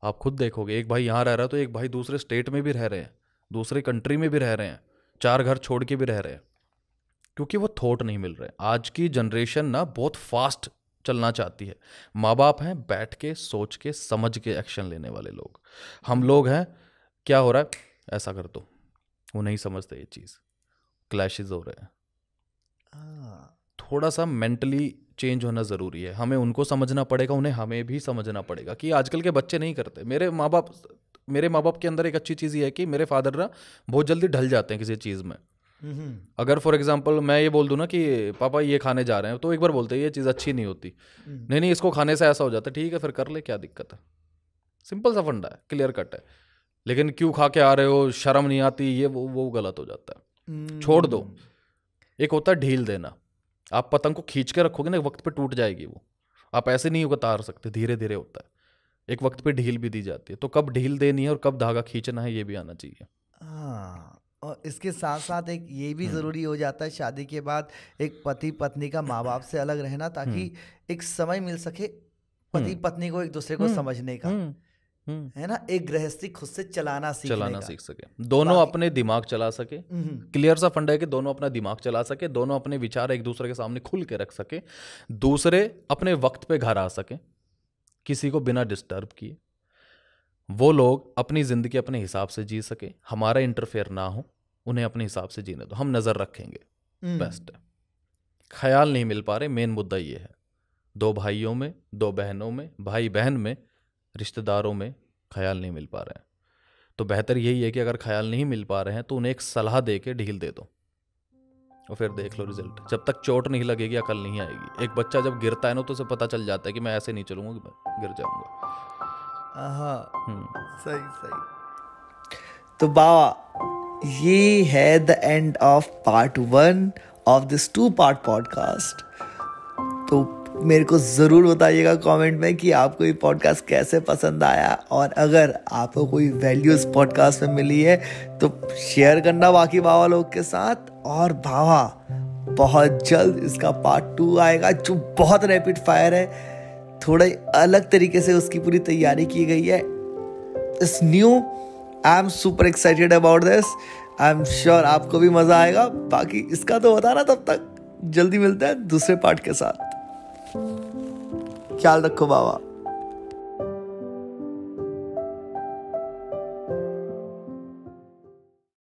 आप खुद देखोगे एक भाई यहाँ रह रहा है तो एक भाई दूसरे स्टेट में भी रह रहे हैं दूसरे कंट्री में भी रह रहे हैं चार घर छोड़ के भी रह रहे हैं क्योंकि वो थॉट नहीं मिल रहे। आज की जनरेशन ना बहुत फास्ट चलना चाहती है। माँ बाप हैं बैठ के सोच के समझ के एक्शन लेने वाले लोग। हम लोग हैं क्या हो रहा है? ऐसा कर दो। वो नहीं समझते ये चीज़। क्लैशेस हो रहे हैं। हाँ, थोड़ा सा मेंटली चेंज होना ज़रूरी है। हमें उनको समझना पड़ेगा उन्हें हमें भी समझना पड़ेगा कि आजकल के बच्चे नहीं करते। मेरे माँ बाप मेरे माँ बाप के अंदर एक अच्छी चीज़ ये है कि मेरे फादर ना बहुत जल्दी ढल जाते हैं किसी चीज़ में। हम्म, अगर फॉर एग्ज़ाम्पल मैं ये बोल दूँ ना कि पापा ये खाने जा रहे हैं। तो एक बार बोलते हैं ये चीज़ अच्छी नहीं होती। हम्म, नहीं नहीं इसको खाने से ऐसा हो जाता है। ठीक है फिर कर ले क्या दिक्कत है? सिंपल सा फंडा है क्लियर कट है। लेकिन क्यों खा के आ रहे हो शर्म नहीं आती ये वो वो गलत हो जाता है। छोड़ दो। हम्म, एक होता है ढील देना। आप पतंग को खींच के रखोगे ना एक वक्त पे टूट जाएगी वो। आप ऐसे नहीं उतार सकते धीरे धीरे होता है। एक वक्त पे ढील भी दी जाती है। तो कब ढील देनी है और कब धागा खींचना है ये भी आना चाहिए। हाँ और इसके साथ साथ एक ये भी हम्म। ज़रूरी हो जाता है शादी के बाद एक पति पत्नी का माँ बाप से अलग रहना ताकि एक समय मिल सके पति हम्म। पत्नी को एक दूसरे को हम्म, समझने का। हम्म, हम्म, है ना? एक गृहस्थी खुद से चलाना सीखने चलाना सीख सके। दोनों अपने दिमाग चला सके। हम्म, क्लियर सा फंड है कि दोनों अपना दिमाग चला सके दोनों अपने विचार एक दूसरे के सामने खुल के रख सके दूसरे अपने वक्त पे घर आ सके किसी को बिना डिस्टर्ब किए। वो लोग अपनी ज़िंदगी अपने हिसाब से जी सके हमारा इंटरफेयर ना हो उन्हें अपने हिसाब से जीने दो। हम नज़र रखेंगे। हम्म, बेस्ट है ख्याल नहीं मिल पा रहे। मेन मुद्दा ये है। दो भाइयों में दो बहनों में भाई बहन में रिश्तेदारों में ख्याल नहीं मिल पा रहे हैं। तो बेहतर यही है कि अगर ख्याल नहीं मिल पा रहे हैं तो उन्हें एक सलाह दे के ढील दे दो। और फिर देख लो रिज़ल्ट। जब तक चोट नहीं लगेगी अकल नहीं आएगी। एक बच्चा जब गिरता है ना तो उसे पता चल जाता है कि मैं ऐसे नहीं चलूँगा कि मैं गिर जाऊँगा। हम्म, सही सही। तो बाबा ये है the end of part one of this two part podcast तो मेरे को ज़रूर बताइएगा कमेंट में कि आपको ये पॉडकास्ट कैसे पसंद आया। और अगर आपको कोई वैल्यू इस पॉडकास्ट में मिली है तो शेयर करना बाकी बाबा लोग के साथ। और भावा बहुत जल्द इसका पार्ट टू आएगा, जो बहुत रैपिड फायर है। थोड़े अलग तरीके से उसकी पूरी तैयारी की गई है। इस new I am super excited about this I am sure आपको भी मज़ा आएगा। बाकी इसका तो बताना तब तक। जल्दी मिलते हैं दूसरे पार्ट के साथ। ख्याल रखो बाबा।